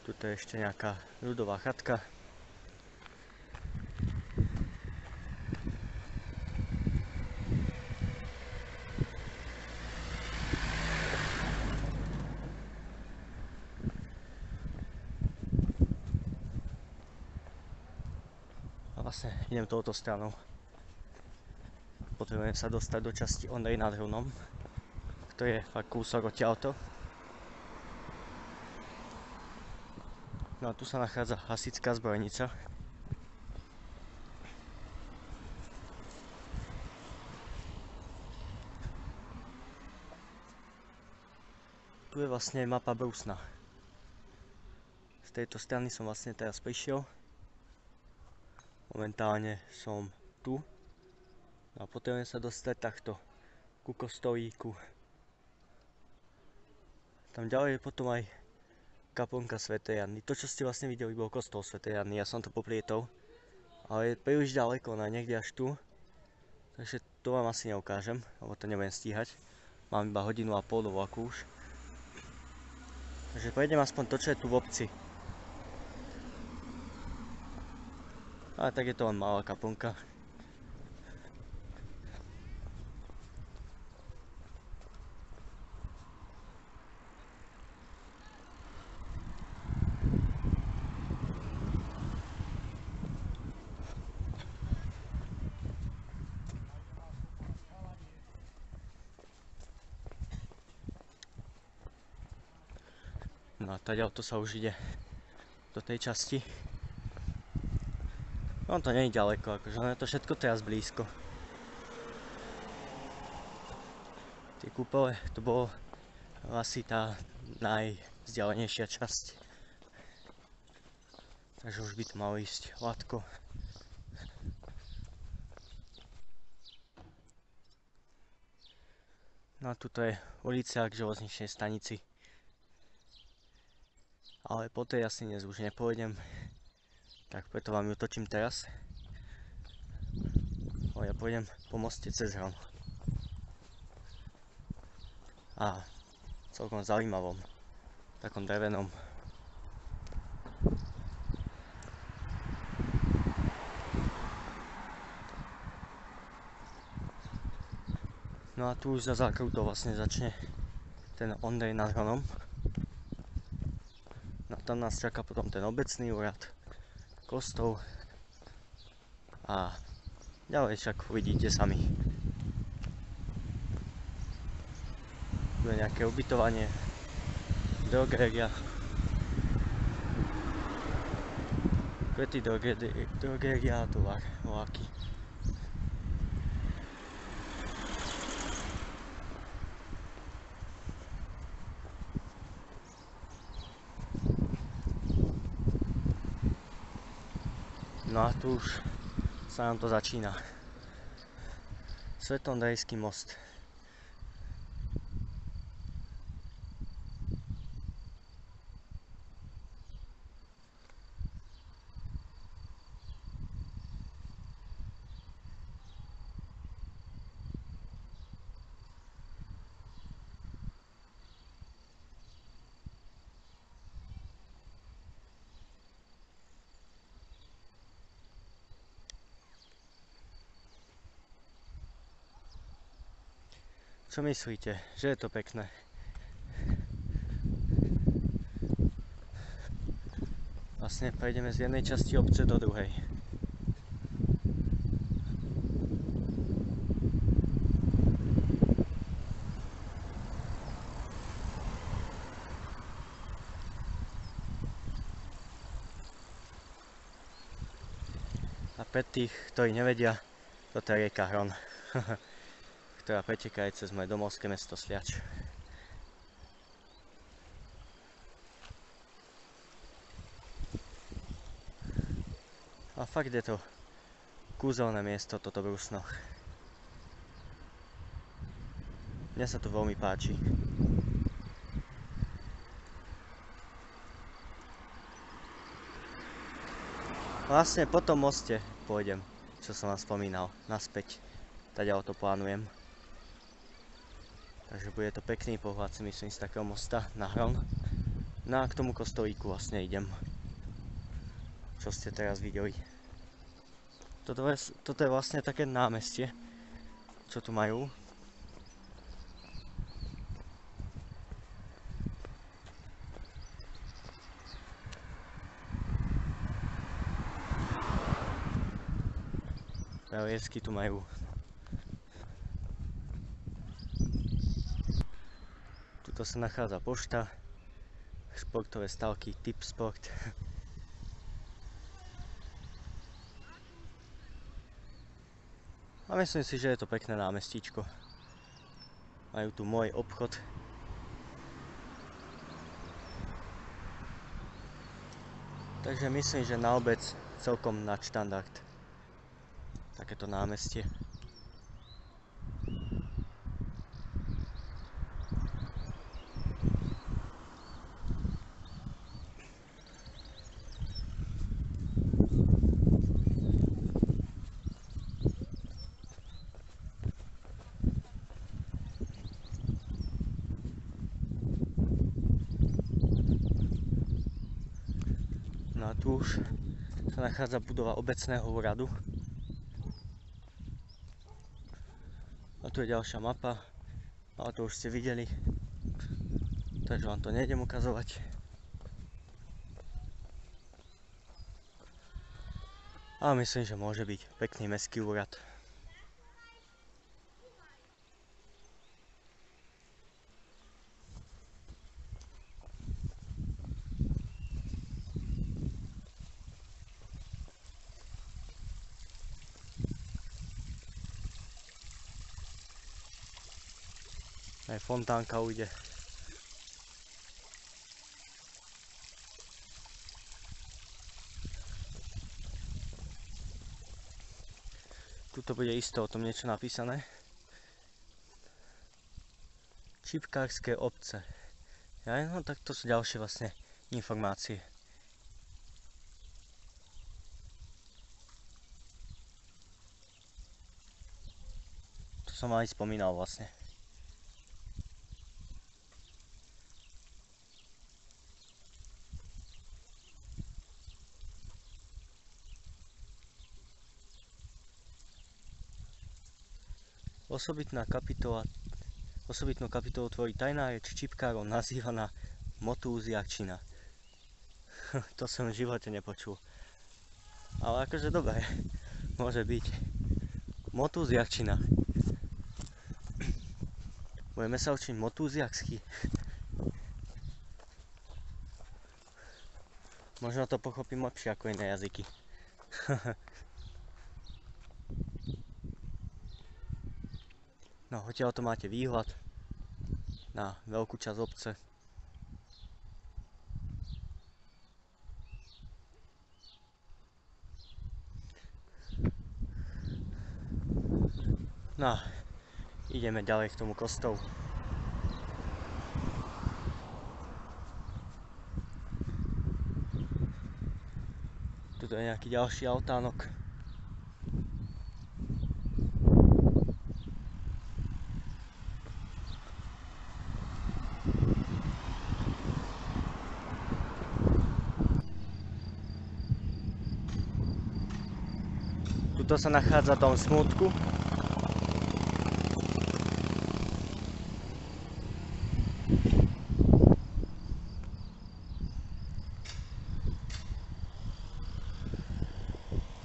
Tuto je ešte nejaká ľudová chatka. Vlastne idem touto stranou. Potrebujem sa dostať do časti Ondrej nad Hrunom, ktorý je fakt kúsok odtiaľto. No a tu sa nachádza hasická zbrojnica. Tu je vlastne mapa Brusna. Z tejto strany som vlastne teraz prišiel. Momentálne som tu a potrebujem sa dostať takto ku kostolíku. Tam ďalej je potom aj kaplnka Svetej Janny. To, čo ste vlastne videli, bol kostol Svetej Janny. Ja som to poplietol. Ale je príliš ďaleko, na niekde až tu. Takže to vám asi neukážem, lebo to nebudem stíhať. Mám iba hodinu a pol do vlaku už. Takže prejdem aspoň to, čo je tu v obci. Ale tak je to len malá kaplnka. No a tady auto sa už ide do tej časti No to nie je ďaleko, akože ono je to všetko teraz blízko. Tie kúpele, to bolo asi tá najvzdialenejšia časť. Takže už by to malo ísť hladko. No a tuto je ulica k železničnej stanici. Ale po tej asi dnes už nepôjdem. Tak preto vám ju točím teraz. O, ja pôjdem po moste cez hrom. A celkom zaujímavom. Takom drevenom. No a tu už za zákrutou vlastne začne ten Ondej nad Hronom. No tam nás čaká potom ten obecný úrad, kostol a ďalej však uvidíte sami. Bude nejaké ubytovanie, drogéria. Kvety drogéria a tovar, vlaky. No a tu už sa nám to začína. Svetondejský most. Čo myslíte? Že je to pekné? Vlastne prejdeme z jednej časti obce do druhej. A pre tých, ktorí nevedia, toto je rieka Hron. ktorá preteká aj cez moje domovské mesto Sliač. A fakt je to kúzelné miesto toto brusno. Mne sa to veľmi páči. Vlastne po tom moste pôjdem, čo som vám spomínal, naspäť. Taďal to plánujem. Takže bude to pekný pohľad si myslím z takého mosta na hron. No a k tomu kostolíku vlastne idem. Čo ste teraz videli. Toto je, toto je vlastne také námestie, čo tu majú. Preliesky tu majú Tuto sa nachádza pošta, športové stavky Tip Sport. A myslím si, že je to pekné námestíčko. Majú tu môj obchod. Takže myslím, že na obec celkom nadštandard takéto námestie. No a tu už sa nachádza budova obecného úradu. A tu je ďalšia mapa, ale to už ste videli, takže vám to nejdem ukazovať. Ale myslím, že môže byť pekný mestský úrad. Fontánka ujde. Tuto bude isto o tom niečo napísané. Čipkárske obce. Ja, no tak to sú ďalšie vlastne informácie. To som aj spomínal vlastne. Osobitná kapitola, osobitnú kapitolu tvorí tajná reč čipkárov nazývaná motúziačina. to som v živote nepočul. Ale akože dobre, môže byť. Motúziačina. Budeme sa učiť motúziaksky. Možno to pochopím lepšie ako iné jazyky. Odtiaľ to máte výhľad na veľkú časť obce. No, ideme ďalej k tomu kostolu. Tuto je nejaký ďalší altánok. Tuto sa nachádza dom smutku.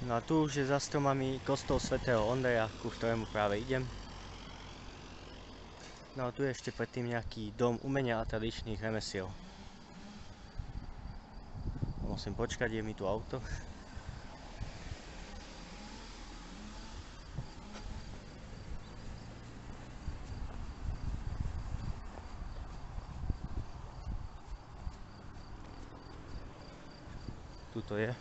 No a tu už je za stromami kostol svätého Ondreja, ku ktorému práve idem. No a tu je ešte predtým nejaký dom umenia a tradičných remesiel. Musím počkať, je mi tu auto. tuto je.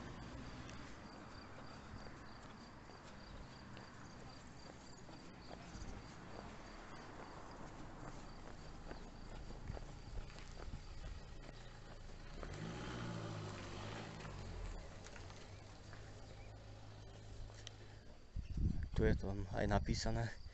Tu je to aj napísané.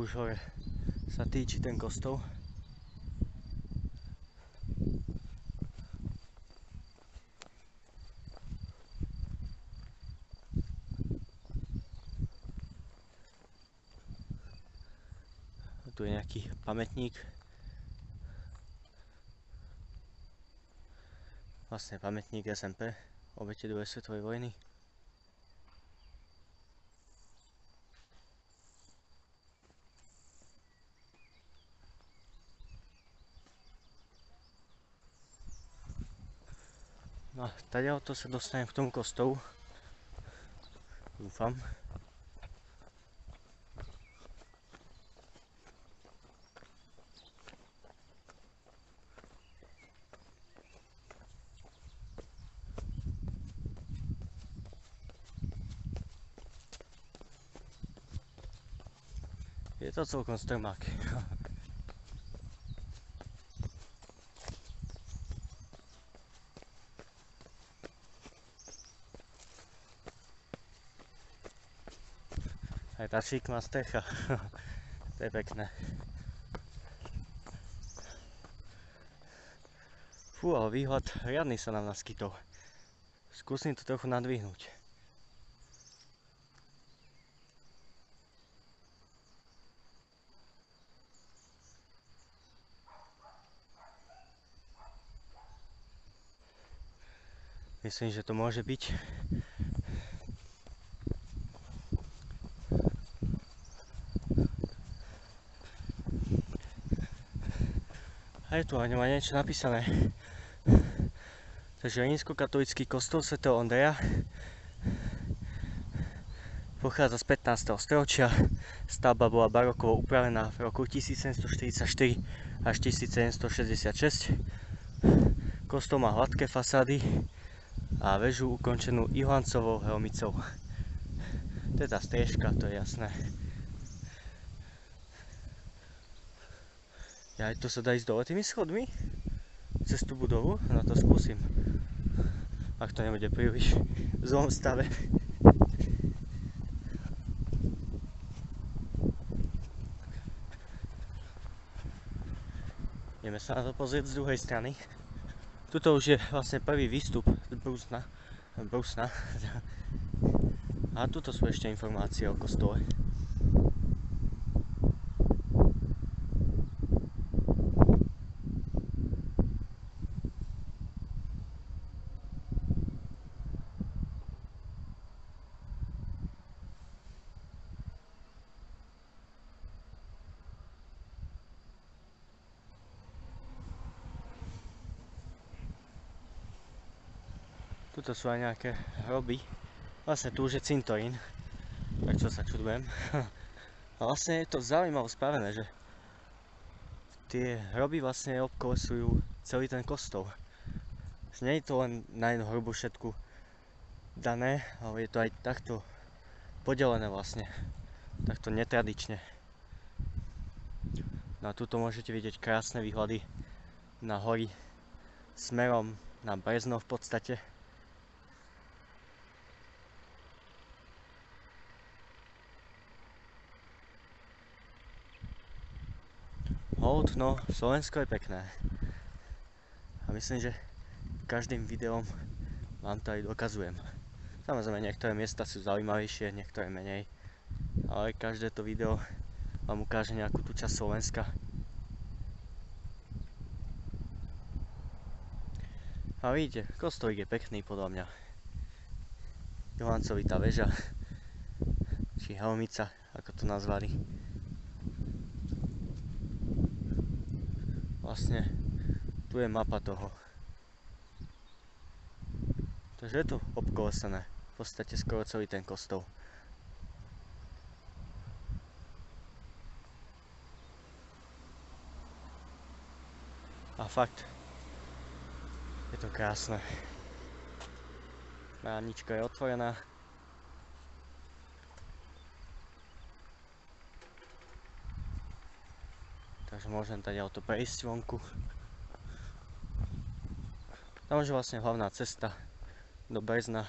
Už hore sa týči ten kostol. Tu je nejaký pamätník. Vlastne pamätník SMP, obete druhej svetovej vojny. No a tady to sa dostanem k tomu kostolu. Dúfam. Je to celkom strmák. Taká šikma stecha. to je pekné. Fú, ale výhľad riadny sa nám naskytol. Skúsim to trochu nadvihnúť. Myslím, že to môže byť. A je tu a nemá niečo napísané. Takže rímsko-katolický kostol Sv. Ondreja pochádza z 15. storočia. Stavba bola barokovo upravená v roku 1744 až 1766. Kostol má hladké fasády a väžu ukončenú ihlancovou je tá striežka, to je jasné. Ja to sa dá ísť dole tými schodmi? Cez tú budovu? No to skúsim. Ak to nebude príliš v zlom stave. Ideme sa na to pozrieť z druhej strany. Tuto už je vlastne prvý výstup Brusna. Brusna. A tuto sú ešte informácie o kostole. Tuto sú aj nejaké hroby. Vlastne tu už je cintorín. Tak sa čudujem. A vlastne je to zaujímavo spravené, že tie hroby vlastne obkolesujú celý ten kostol. Nie je to len na jednu hrobu všetku dané, ale je to aj takto podelené vlastne. Takto netradične. No a tuto môžete vidieť krásne výhľady na hory smerom na Brezno v podstate. Hold, no, Slovensko je pekné. A myslím, že každým videom vám to aj dokazujem. Samozrejme, niektoré miesta sú zaujímavejšie, niektoré menej. Ale každé to video vám ukáže nejakú tú časť Slovenska. A vidíte, kostolík je pekný podľa mňa. Johancovitá väža, či helmica, ako to nazvali. Vlastne tu je mapa toho. Takže je tu obkolesené v podstate skoro celý ten kostol. A fakt, je to krásne. Bránička je otvorená. Takže môžem tady auto prejsť vonku. Tam je vlastne hlavná cesta do Brezna,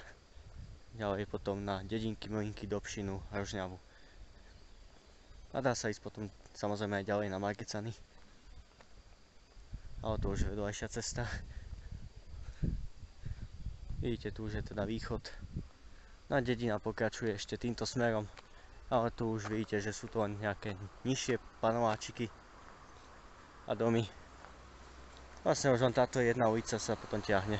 ďalej potom na dedinky, mlinky, Dobšinu, Rožňavu. A dá sa ísť potom samozrejme aj ďalej na Margecany. Ale to už je vedľajšia cesta. Vidíte, tu už je teda východ. Na dedina pokračuje ešte týmto smerom. Ale tu už vidíte, že sú to len nejaké nižšie panováčiky a domy. Vlastne už len táto jedna ulica sa potom ťahne.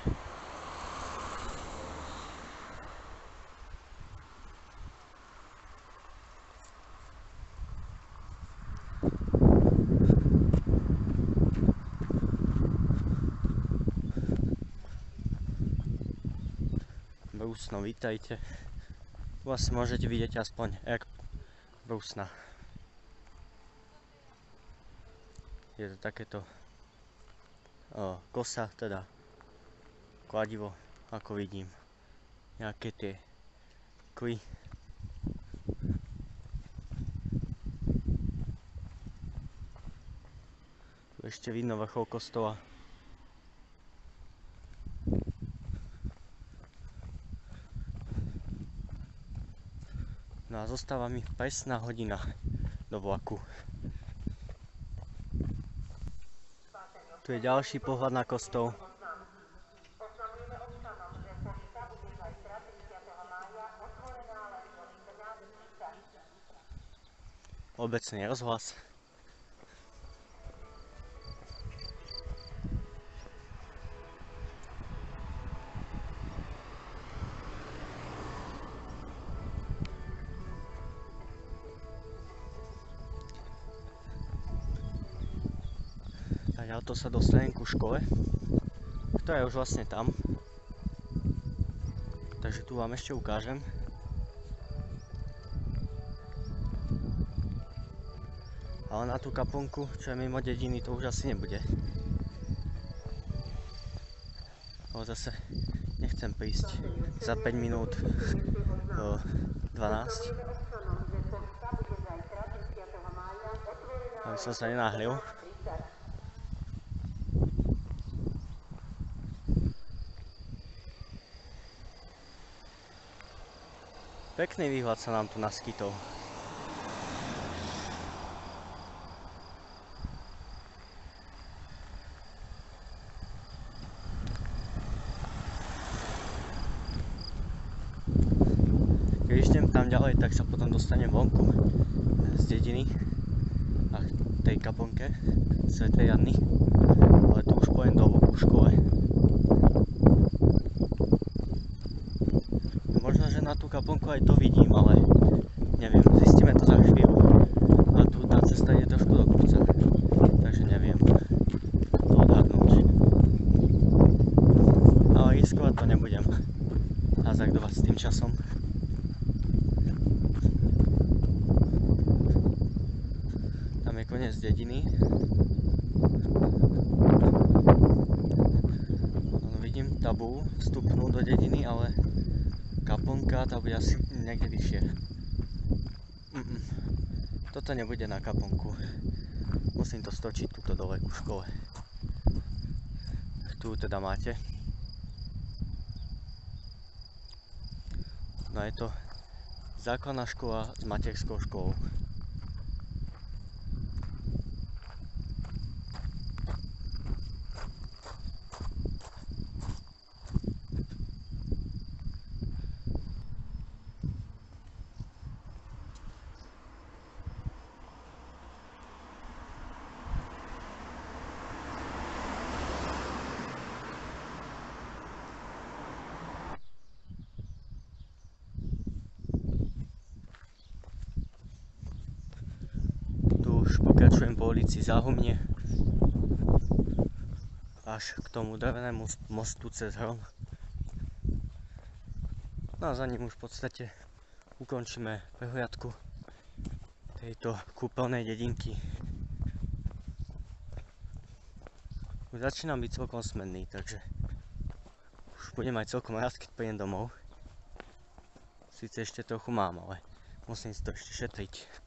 Brusno, vítajte. Vlastne môžete vidieť aspoň jak Brusna. Je to takéto kosa, teda kladivo, ako vidím. Nejaké tie kly. Tu ešte vidno vrchol kostola. No a zostáva mi presná hodina do vlaku. Tu je ďalší pohľad na kostol. Obecný rozhlas. A to sa dostanem ku škole, ktorá je už vlastne tam. Takže tu vám ešte ukážem. Ale na tú kaponku, čo je mimo dediny, to už asi nebude. Ale zase nechcem prísť za 5 minút 12. aby som sa nenáhlil. Pekný výhľad sa nám tu naskytol. Keď idem tam ďalej, tak sa potom dostanem vonku z dediny tej kaponke Svetej Janny, ale tu už pojem ku škole. Možno, že na tú kaponku aj to vidím, ale neviem, zistíme to za chvíľu. A tu tá cesta je trošku do kopca, takže neviem to odhadnúť. Ale riskovať to nebudem. Hazardovať s tým časom. koniec dediny. No, vidím tabu vstupnú do dediny, ale kaponka tá bude asi niekde vyššie. Mm -mm. Nebude na kaponku. Musím to stočiť tuto dole ku škole. Tu teda máte. No je to základná škola s materskou školou. Už pokračujem po ulici Záhumne až k tomu drevenému mostu cez hrom. No a za ním už v podstate ukončíme prehliadku tejto kúpeľnej dedinky. Už začínam byť celkom smenný, takže už budem aj celkom rád, keď prídem domov. Sice ešte trochu mám, ale musím si to ešte šetriť.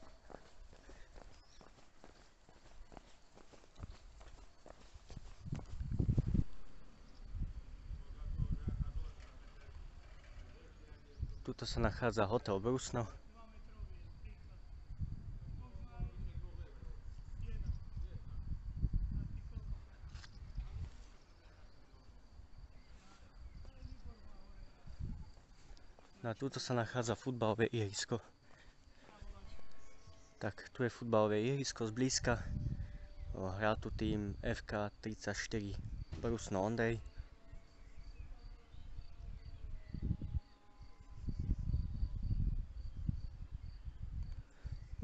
Tuto sa nachádza hotel Brusno. No a sa nachádza futbalové ihrisko. Tak, tu je futbalové ihrisko zblízka. Hrá tu tým FK 34 Brusno Ondej.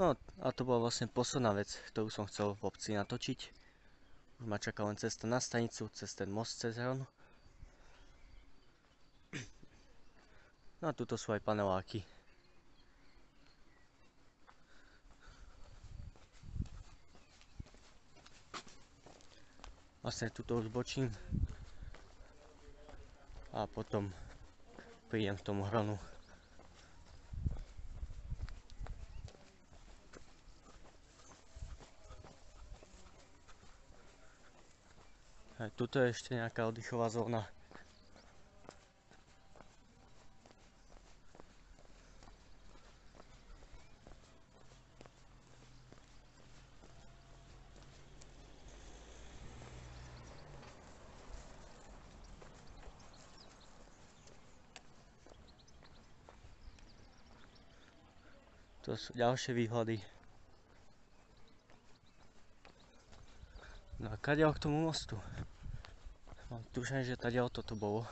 No a to bola vlastne posledná vec, ktorú som chcel v obci natočiť. Už ma čaká len cesta na stanicu, cez ten most cez Hron. No a tuto sú aj paneláky. Vlastne tuto už bočím. A potom prídem k tomu hronu. Aj tuto je ešte nejaká oddychová zóna. To sú ďalšie výhľady. No a kadeľ k tomu mostu? Tuším, že tady toto bolo.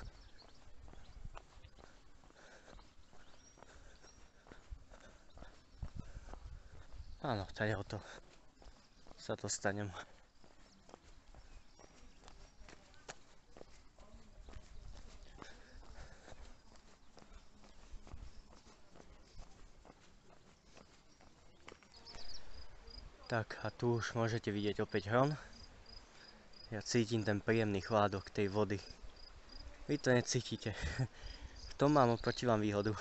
Áno, tady to sa dostanem. Tak a tu už môžete vidieť opäť hron. Ja cítim ten príjemný chládok tej vody. Vy to necítite. V tom mám oproti vám výhodu.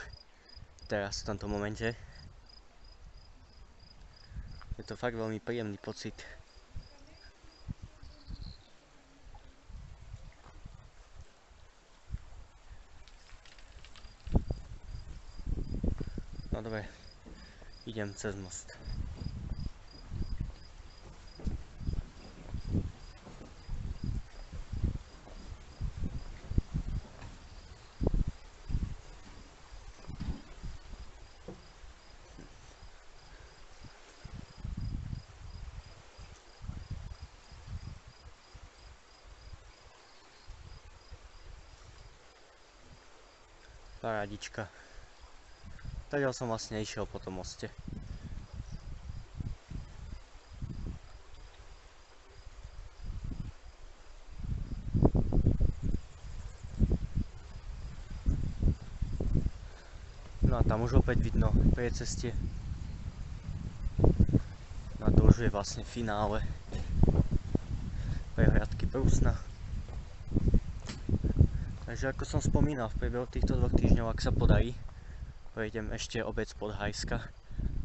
Teraz v tomto momente. Je to fakt veľmi príjemný pocit. No dobre, idem cez most. Parádička. Tadiaľ som vlastne išiel po tom moste. No a tam už opäť vidno ceste. No a to už je vlastne finále prehliadky Prusna. Takže ako som spomínal, v priebehu týchto dvoch týždňov, ak sa podarí, prejdem ešte obec Podhajska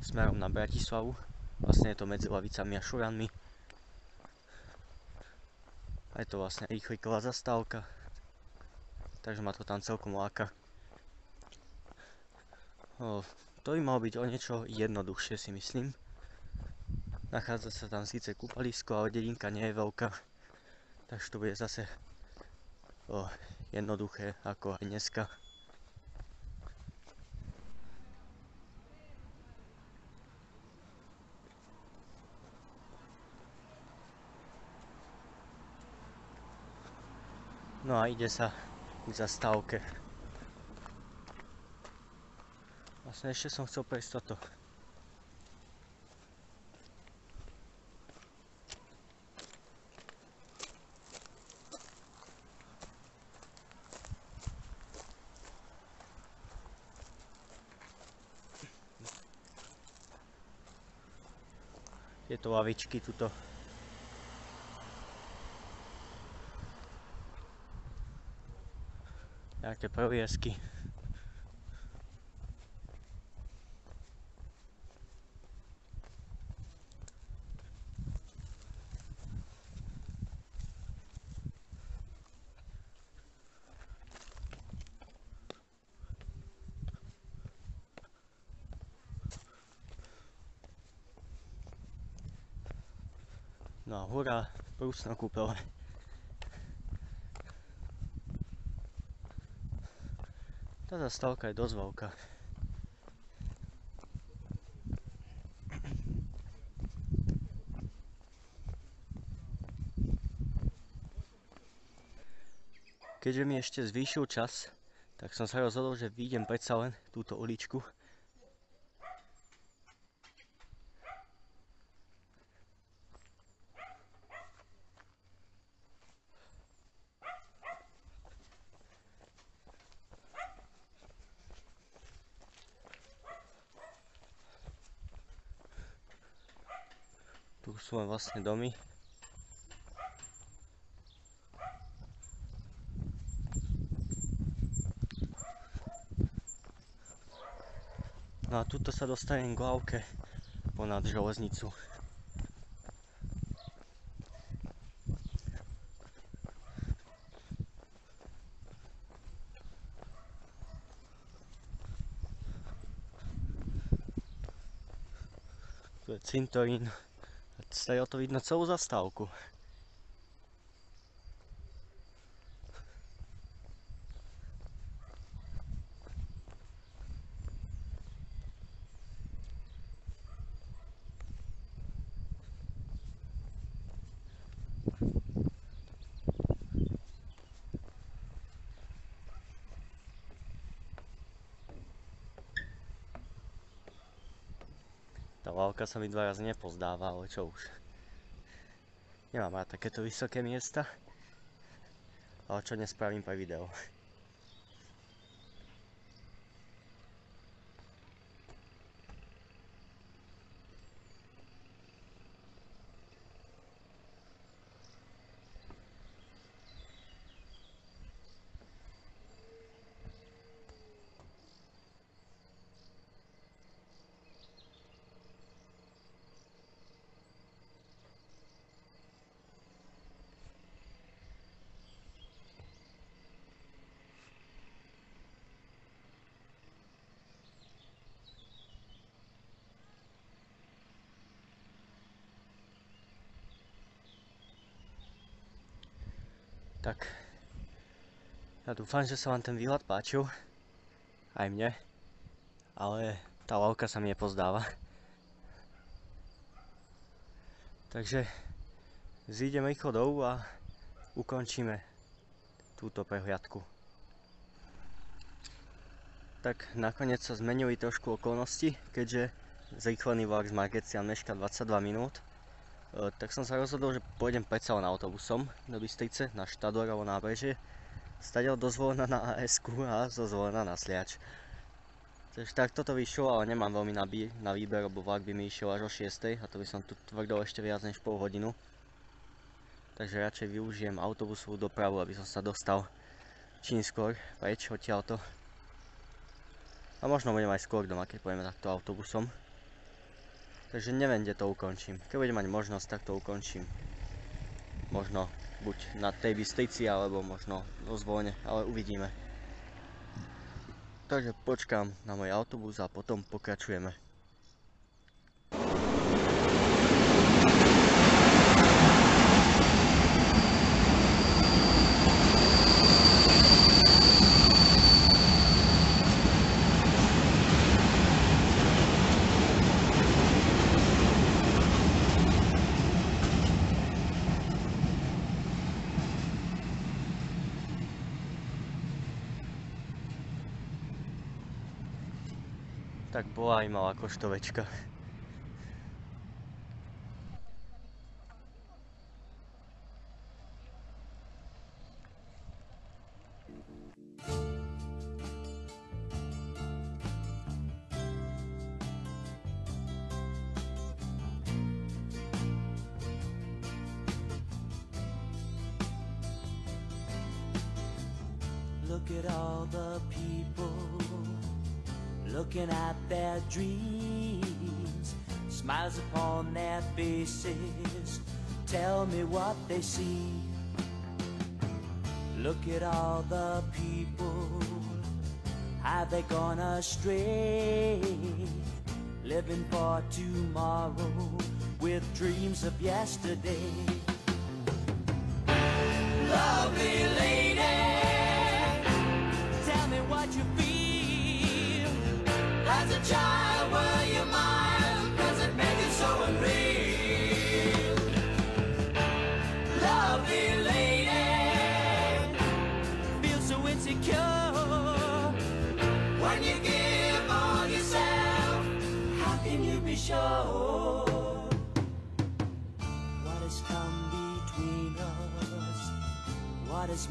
smerom na Bratislavu. Vlastne je to medzi Lavicami a Šuranmi. A je to vlastne rýchliková zastávka. Takže ma to tam celkom láka. O, to by malo byť o niečo jednoduchšie si myslím. Nachádza sa tam síce kúpalisko, ale dedinka nie je veľká. Takže to bude zase o, jednoduché ako aj dneska. No a ide sa k zastávke. Vlastne ešte som chcel prejsť toto. Tieto tuto. Nejaké proviesky. No a hurá, prúsno kúpele. Tá zastávka je dosť veľká. Keďže mi ešte zvýšil čas, tak som sa rozhodol, že výjdem predsa len túto uličku Tu sú len vlastne domy. No a tuto sa dostanem k lávke ponad železnicu. Tu je cintorín. Tady to vidno celou zastávku. Tá válka sa mi dva razy nepozdáva, ale čo už. Nemám rád takéto vysoké miesta, ale čo nespravím pre video. Tak, dúfam, že sa vám ten výhľad páčil, aj mne, ale tá lavka sa mi nepozdáva. Takže zídeme rýchlo dolu a ukončíme túto prehliadku. Tak nakoniec sa zmenili trošku okolnosti, keďže zrýchlený vlak z Margecian meška 22 minút. E, tak som sa rozhodol, že pôjdem predsa len autobusom do Bystrice na Štadorovo nábrežie. Stadiaľ dozvolená na as a zozvolená na Sliač. Takže tak toto vyšlo, ale nemám veľmi na, na výber, lebo vlak by mi išiel až o 6 a to by som tu tvrdol ešte viac než pol hodinu. Takže radšej využijem autobusovú dopravu, aby som sa dostal čím skôr preč odtiaľto. A možno budem aj skôr doma, keď pôjdeme takto autobusom. Takže neviem, kde to ukončím. Keď budem mať možnosť, tak to ukončím. Možno buď na tej Bystrici, alebo možno zvone, ale uvidíme. Takže počkám na môj autobus a potom pokračujeme. Tak bola aj malá koštovečka. They gone astray? Living for tomorrow with dreams of yesterday. Lovely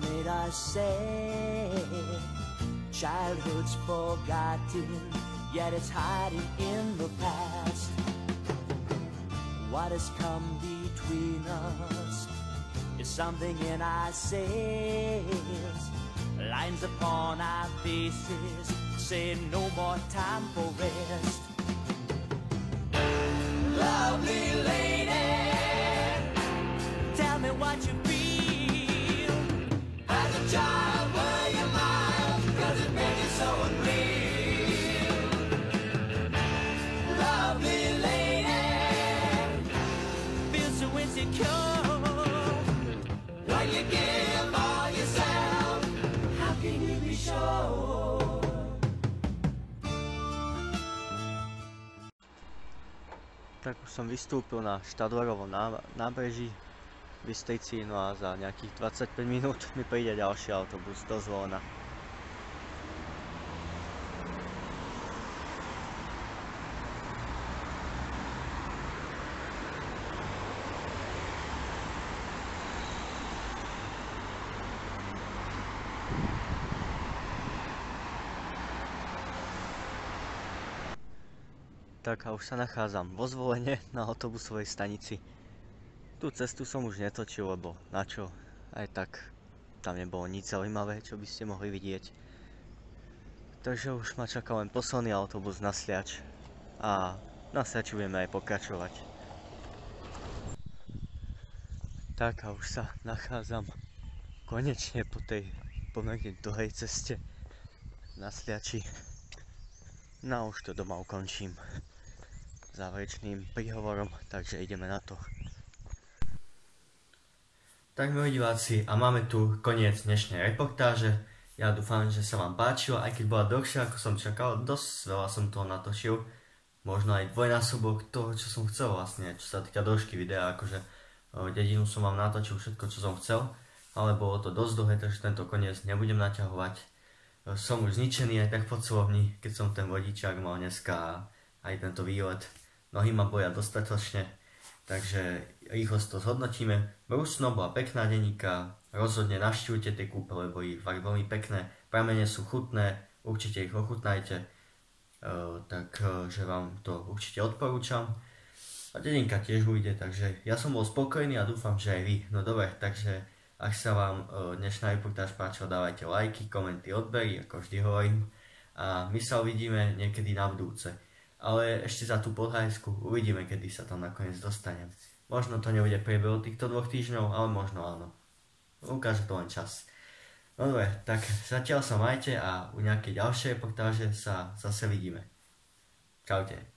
Made us sad? Childhood's forgotten yet it's hiding in the past. What has come between us is something in our sails, lines upon our faces, saying no more time for rest. Lovely lady, tell me what you feel tak už som vystúpil na Štadlorovom nábreží v Bystrici, no a za nejakých 25 minút mi príde ďalší autobus do Zvona. Tak a už sa nachádzam vo zvolenie na autobusovej stanici. Tú cestu som už netočil, lebo na čo? Aj tak tam nebolo nič zaujímavé, čo by ste mohli vidieť. Takže už ma čaká len posledný autobus na Sliač. A na Sliači budeme aj pokračovať. Tak a už sa nachádzam konečne po tej pomerne dlhej ceste na Sliači. No už to doma ukončím záverečným príhovorom, takže ideme na to. Tak milí diváci, a máme tu koniec dnešnej reportáže. Ja dúfam, že sa vám páčilo, aj keď bola dlhšia, ako som čakal, dosť veľa som toho natočil. Možno aj dvojnásobok toho, čo som chcel vlastne, čo sa týka dĺžky videa, akože dedinu som vám natočil všetko, čo som chcel, ale bolo to dosť dlhé, takže tento koniec nebudem naťahovať. Som už zničený aj tak po keď som ten vodičák mal dneska aj tento výlet. Nohy ma boja dostatočne, takže rýchlosť to zhodnotíme. Brusno bola pekná denníka, rozhodne navštívte tie kúpe, lebo ich fakt veľmi pekné. Pramene sú chutné, určite ich ochutnajte, uh, takže vám to určite odporúčam. A denníka tiež ujde, takže ja som bol spokojný a dúfam, že aj vy. No dobre, takže ak sa vám uh, dnešná reportáž páčila, dávajte lajky, komenty, odbery, ako vždy hovorím. A my sa uvidíme niekedy na budúce ale ešte za tú podhajsku uvidíme, kedy sa tam nakoniec dostanem. Možno to nebude priebehu týchto dvoch týždňov, ale možno áno. Ukáže to len čas. No dobre, tak zatiaľ sa majte a u nejakej ďalšej reportáže sa zase vidíme. Čaute.